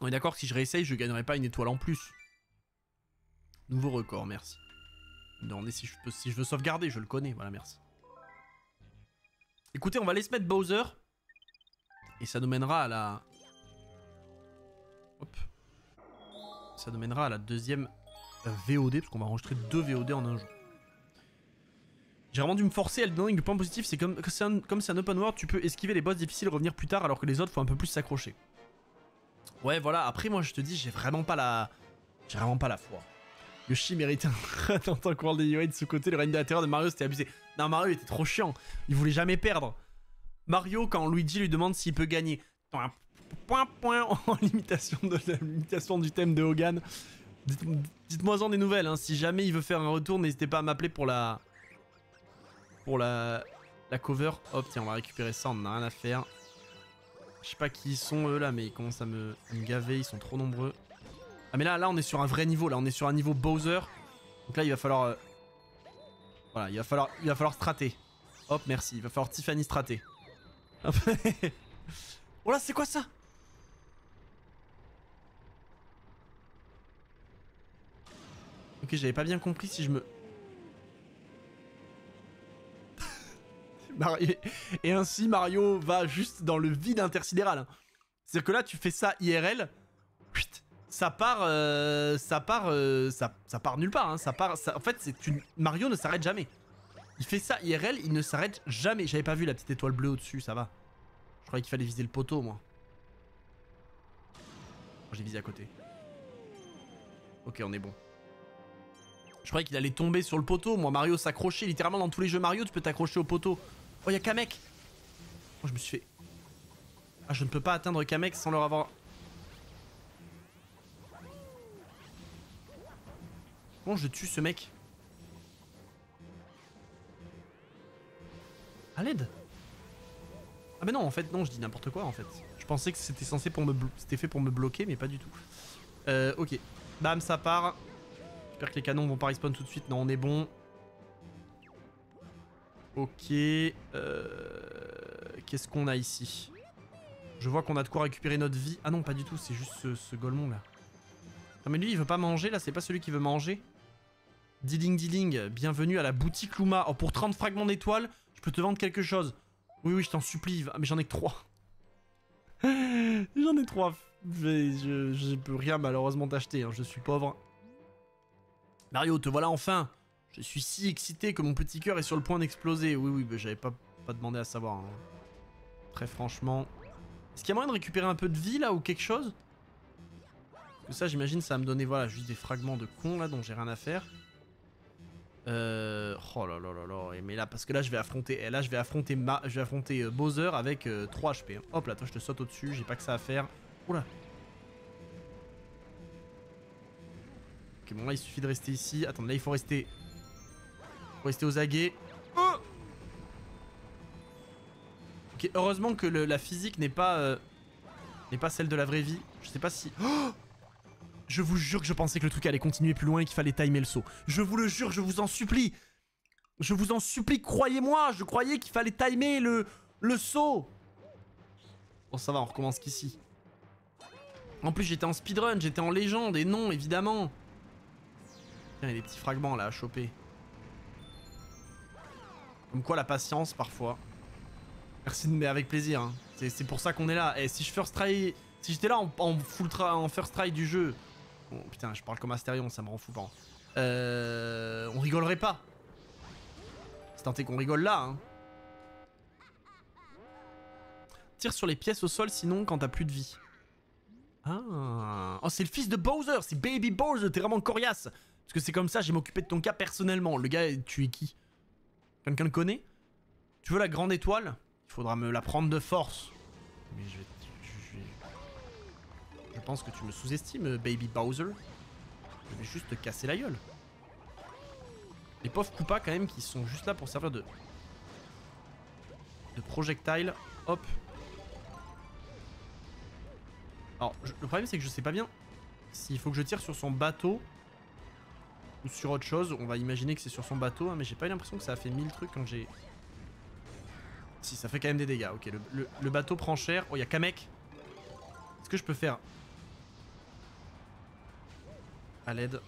On est d'accord que si je réessaye, je gagnerai pas une étoile en plus. Nouveau record, merci. Mais si je, si je veux sauvegarder, je le connais. Voilà, merci. Écoutez, on va laisser mettre Bowser. Et ça nous mènera à la... Hop. Ça nous mènera à la deuxième euh, VOD, parce qu'on va enregistrer deux VOD en un jour. J'ai vraiment dû me forcer à le donner du point positif, c'est comme c'est un, un open world, tu peux esquiver les boss difficiles, revenir plus tard, alors que les autres, faut un peu plus s'accrocher. Ouais, voilà, après moi je te dis, j'ai vraiment pas la... J'ai vraiment pas la foi. Yoshi méritait un en tant que World Heavyweight de ce côté, le règne de la terreur de Mario c'était abusé. Non, Mario était trop chiant, il voulait jamais perdre. Mario, quand Luigi lui demande s'il peut gagner, point point en limitation, de, limitation du thème de Hogan. Dites-moi en des nouvelles, hein. si jamais il veut faire un retour, n'hésitez pas à m'appeler pour la... Pour la... La cover. Hop, tiens, on va récupérer ça, on en a rien à faire. Je sais pas qui ils sont eux là, mais ils commencent à me gaver, ils sont trop nombreux. Ah mais là, là on est sur un vrai niveau, là on est sur un niveau Bowser. Donc là il va falloir... Euh, voilà, il va falloir, il va falloir strater. Hop, merci, il va falloir Tiffany strater. oh là, c'est quoi ça? Ok, j'avais pas bien compris si je me... Et ainsi, Mario va juste dans le vide intersidéral. C'est-à-dire que là, tu fais ça IRL ça part, euh, ça part, euh, ça, part nulle part. Hein. Ça part, en fait, c'est Mario ne s'arrête jamais. Il fait ça IRL, il ne s'arrête jamais. J'avais pas vu la petite étoile bleue au-dessus, ça va. Je croyais qu'il fallait viser le poteau, moi. J'ai visé à côté. Ok, on est bon. Je croyais qu'il allait tomber sur le poteau. Moi, Mario s'accrochait. Littéralement, dans tous les jeux Mario, tu peux t'accrocher au poteau. Oh, y'a Kamek Moi, je me suis fait... Ah, je ne peux pas atteindre Kamek sans leur avoir... Comment je tue ce mec À l'aide Ah mais non, en fait, non, je dis n'importe quoi, en fait. Je pensais que c'était censé pour me... C'était fait pour me bloquer, mais pas du tout. Euh, ok. Bam, ça part. J'espère que les canons vont pas respawn tout de suite. Non, on est bon. Ok. Euh... Qu'est-ce qu'on a ici? Je vois qu'on a de quoi récupérer notre vie. Ah non, pas du tout, c'est juste ce, ce golemon là. Non mais lui, il veut pas manger là, c'est pas celui qui veut manger. Diling Diling, bienvenue à la boutique Luma. Oh, pour 30 fragments d'étoiles, je peux te vendre quelque chose. Oui, oui, je t'en supplie. Mais j'en ai que 3. j'en ai 3. Je, je, peux rien malheureusement t'acheter, hein. je suis pauvre. Mario, te voilà enfin Je suis si excité que mon petit cœur est sur le point d'exploser. Oui, oui, mais j'avais pas, pas demandé à savoir. Hein. Très franchement. Est-ce qu'il y a moyen de récupérer un peu de vie là ou quelque chose? Parce que ça, j'imagine, ça va me donner voilà, juste des fragments de con là dont j'ai rien à faire. Euh... Oh là là là là. Mais là, parce que là, je vais affronter. Eh, là, je vais affronter ma. Je vais affronter euh, Bowser avec 3 euh, HP. Hein. Hop là, toi, je te saute au-dessus. J'ai pas que ça à faire. Oula. Ok, bon, là, il suffit de rester ici. Attends, là, il faut rester. Faut rester aux aguets. Oh ok, heureusement que la physique n'est pas. Euh, n'est pas celle de la vraie vie. Je sais pas si. Oh je vous jure que je pensais que le truc allait continuer plus loin et qu'il fallait timer le saut. Je vous le jure, je vous en supplie. Je vous en supplie, croyez-moi, je croyais qu'il fallait timer le, le saut. Bon, ça va, on recommence qu'ici. En plus, j'étais en speedrun, j'étais en légende, et non, évidemment. Tiens, il y a des petits fragments là à choper. Comme quoi, la patience, parfois. Merci, mais avec plaisir. Hein. C'est pour ça qu'on est là. Et si je first try... Si j'étais là en, en first try du jeu, Bon, putain, je parle comme Astérion, ça me rend fou, pas. Euh, on rigolerait pas. C'est tenté qu'on rigole là, hein. Tire sur les pièces au sol, sinon, quand t'as plus de vie. Ah. Oh, c'est le fils de Bowser, c'est Baby Bowser, t'es vraiment coriace. Parce que c'est comme ça, j'ai m'occuper de ton cas personnellement. Le gars, tu es qui? Quelqu'un le connaît? Tu veux la grande étoile? Il faudra me la prendre de force. Mais je vais pense que tu me sous-estimes, Baby Bowser. Je vais juste te casser la gueule. Les pauvres Koopas, quand même, qui sont juste là pour servir de... De projectile. Hop. Alors, le problème, c'est que je sais pas bien s'il faut que je tire sur son bateau ou sur autre chose. On va imaginer que c'est sur son bateau, hein, mais j'ai pas eu l'impression que ça a fait 1000 trucs quand j'ai... Si, ça fait quand même des dégâts. Ok, le, le bateau prend cher. Oh, il y a Kamek. Est-ce que je peux faire à l'aide.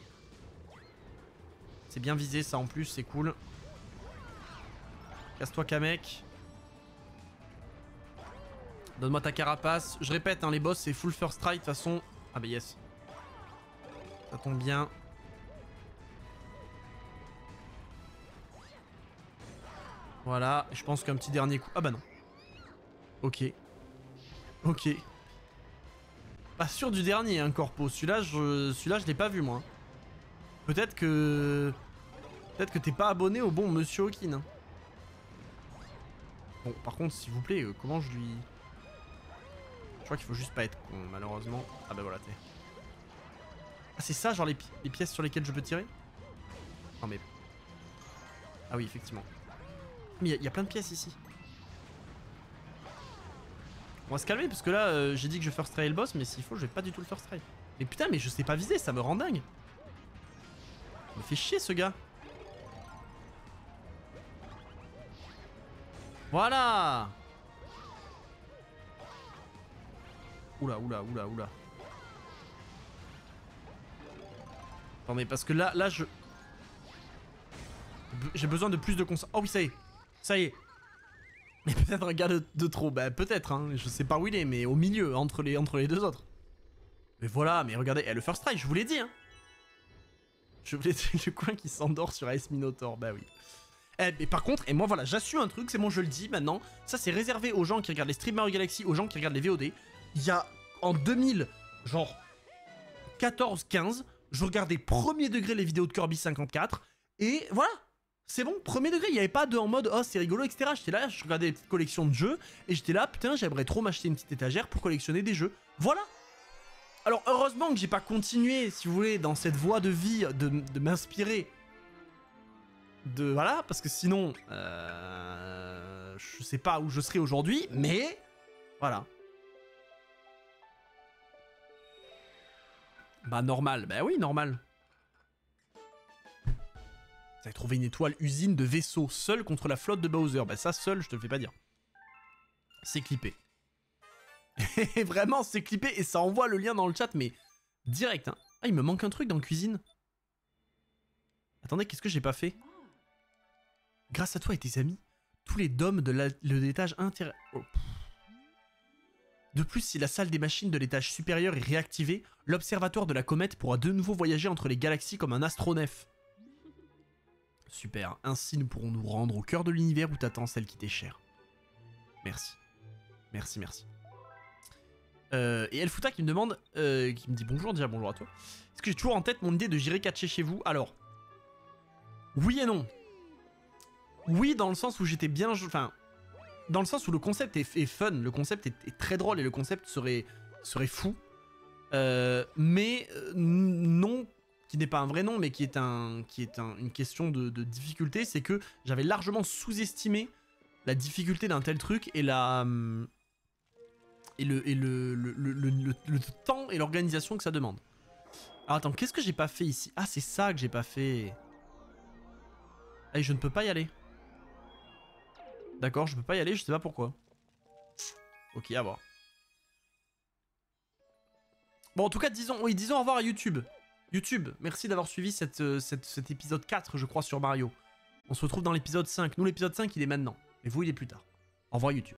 C'est bien visé ça en plus, c'est cool. Casse-toi Kamek. Donne-moi ta carapace. Je répète, hein, les boss c'est full first strike de toute façon. Ah bah yes. Ça tombe bien. Voilà, je pense qu'un petit dernier coup... Ah bah non. Ok. Ok. Pas sûr du dernier, hein, Corpo. Celui-là, je, celui-là, je l'ai pas vu, moi. Peut-être que... Peut-être que t'es pas abonné au bon Monsieur Hawkin. Hein. Bon, par contre, s'il vous plaît, euh, comment je lui... Je crois qu'il faut juste pas être con, malheureusement. Ah bah voilà, t'es... Ah, c'est ça, genre les, pièces sur lesquelles je peux tirer? Non mais... Ah oui, effectivement. Mais il y, a plein de pièces ici. On va se calmer parce que là, euh, j'ai dit que je first try le boss, mais s'il faut, je vais pas du tout le first try. Mais putain, mais je sais pas viser, ça me rend dingue. Me fait chier ce gars. Voilà Oula, oula, oula, oula. Attendez, parce que là, là, je... J'ai besoin de plus de concentration. Oh oui, ça y est. Ça y est. Mais peut-être un gars de, trop. Bah peut-être, hein. Je sais pas où il est, mais au milieu, entre les, deux autres. Mais voilà, mais regardez, eh, le first try, je vous l'ai dit, hein. Je vous l'ai dit, le coin qui s'endort sur Ice Minotaur, bah oui. Eh, mais par contre, et moi voilà, j'assume un truc, c'est bon, je le dis maintenant. Ça, c'est réservé aux gens qui regardent les streams Mario Galaxy, aux gens qui regardent les VOD. Il y a en 2000, genre 14-15, je regardais premier degré les vidéos de Kirby 54. Et voilà, c'est bon, premier degré, il n'y avait pas de en mode oh c'est rigolo, etc. J'étais là, je regardais des petites collections de jeux, et j'étais là, putain, j'aimerais trop m'acheter une petite étagère pour collectionner des jeux. Voilà. Alors heureusement que j'ai pas continué, si vous voulez, dans cette voie de vie, de, de m'inspirer. De voilà parce que sinon euh, je sais pas où je serais aujourd'hui mais voilà. Bah normal. Bah oui normal avez trouvé une étoile usine de vaisseaux seul contre la flotte de Bowser. Bah ça seul je te le fais pas dire. C'est clippé. Vraiment c'est clippé et ça envoie le lien dans le chat mais direct hein. ah il me manque un truc dans la cuisine. Attendez qu'est-ce que j'ai pas fait? Grâce à toi et tes amis, tous les dômes de l'étage intérieur... Oh, de plus, si la salle des machines de l'étage supérieur est réactivée, l'observatoire de la comète pourra de nouveau voyager entre les galaxies comme un astronef. Super, ainsi nous pourrons nous rendre au cœur de l'univers où t'attends celle qui t'est chère. Merci. Merci, merci. Euh, et Elfuta qui me demande, euh, qui me dit bonjour, déjà bonjour à toi. Est-ce que j'ai toujours en tête mon idée de j'irai catcher chez vous? Alors, oui et non. Oui, dans le sens où j'étais bien... Enfin, dans le sens où le concept est, fun, le concept est, très drôle et le concept serait, fou. Euh, mais non, qui n'est pas un vrai nom, mais qui est, un, qui est une question de, difficulté, c'est que j'avais largement sous-estimé la difficulté d'un tel truc et la... Et le, et le, le, le temps et l'organisation que ça demande. Alors attends, qu'est-ce que j'ai pas fait ici? Ah, c'est ça que j'ai pas fait. Ah, je ne peux pas y aller. D'accord, je peux pas y aller, je sais pas pourquoi. Ok, à voir. Bon, en tout cas, disons, disons au revoir à YouTube. YouTube, merci d'avoir suivi euh, cette, cet épisode 4, je crois, sur Mario. On se retrouve dans l'épisode 5. Nous, l'épisode 5, il est maintenant. Mais vous, il est plus tard. Au revoir YouTube.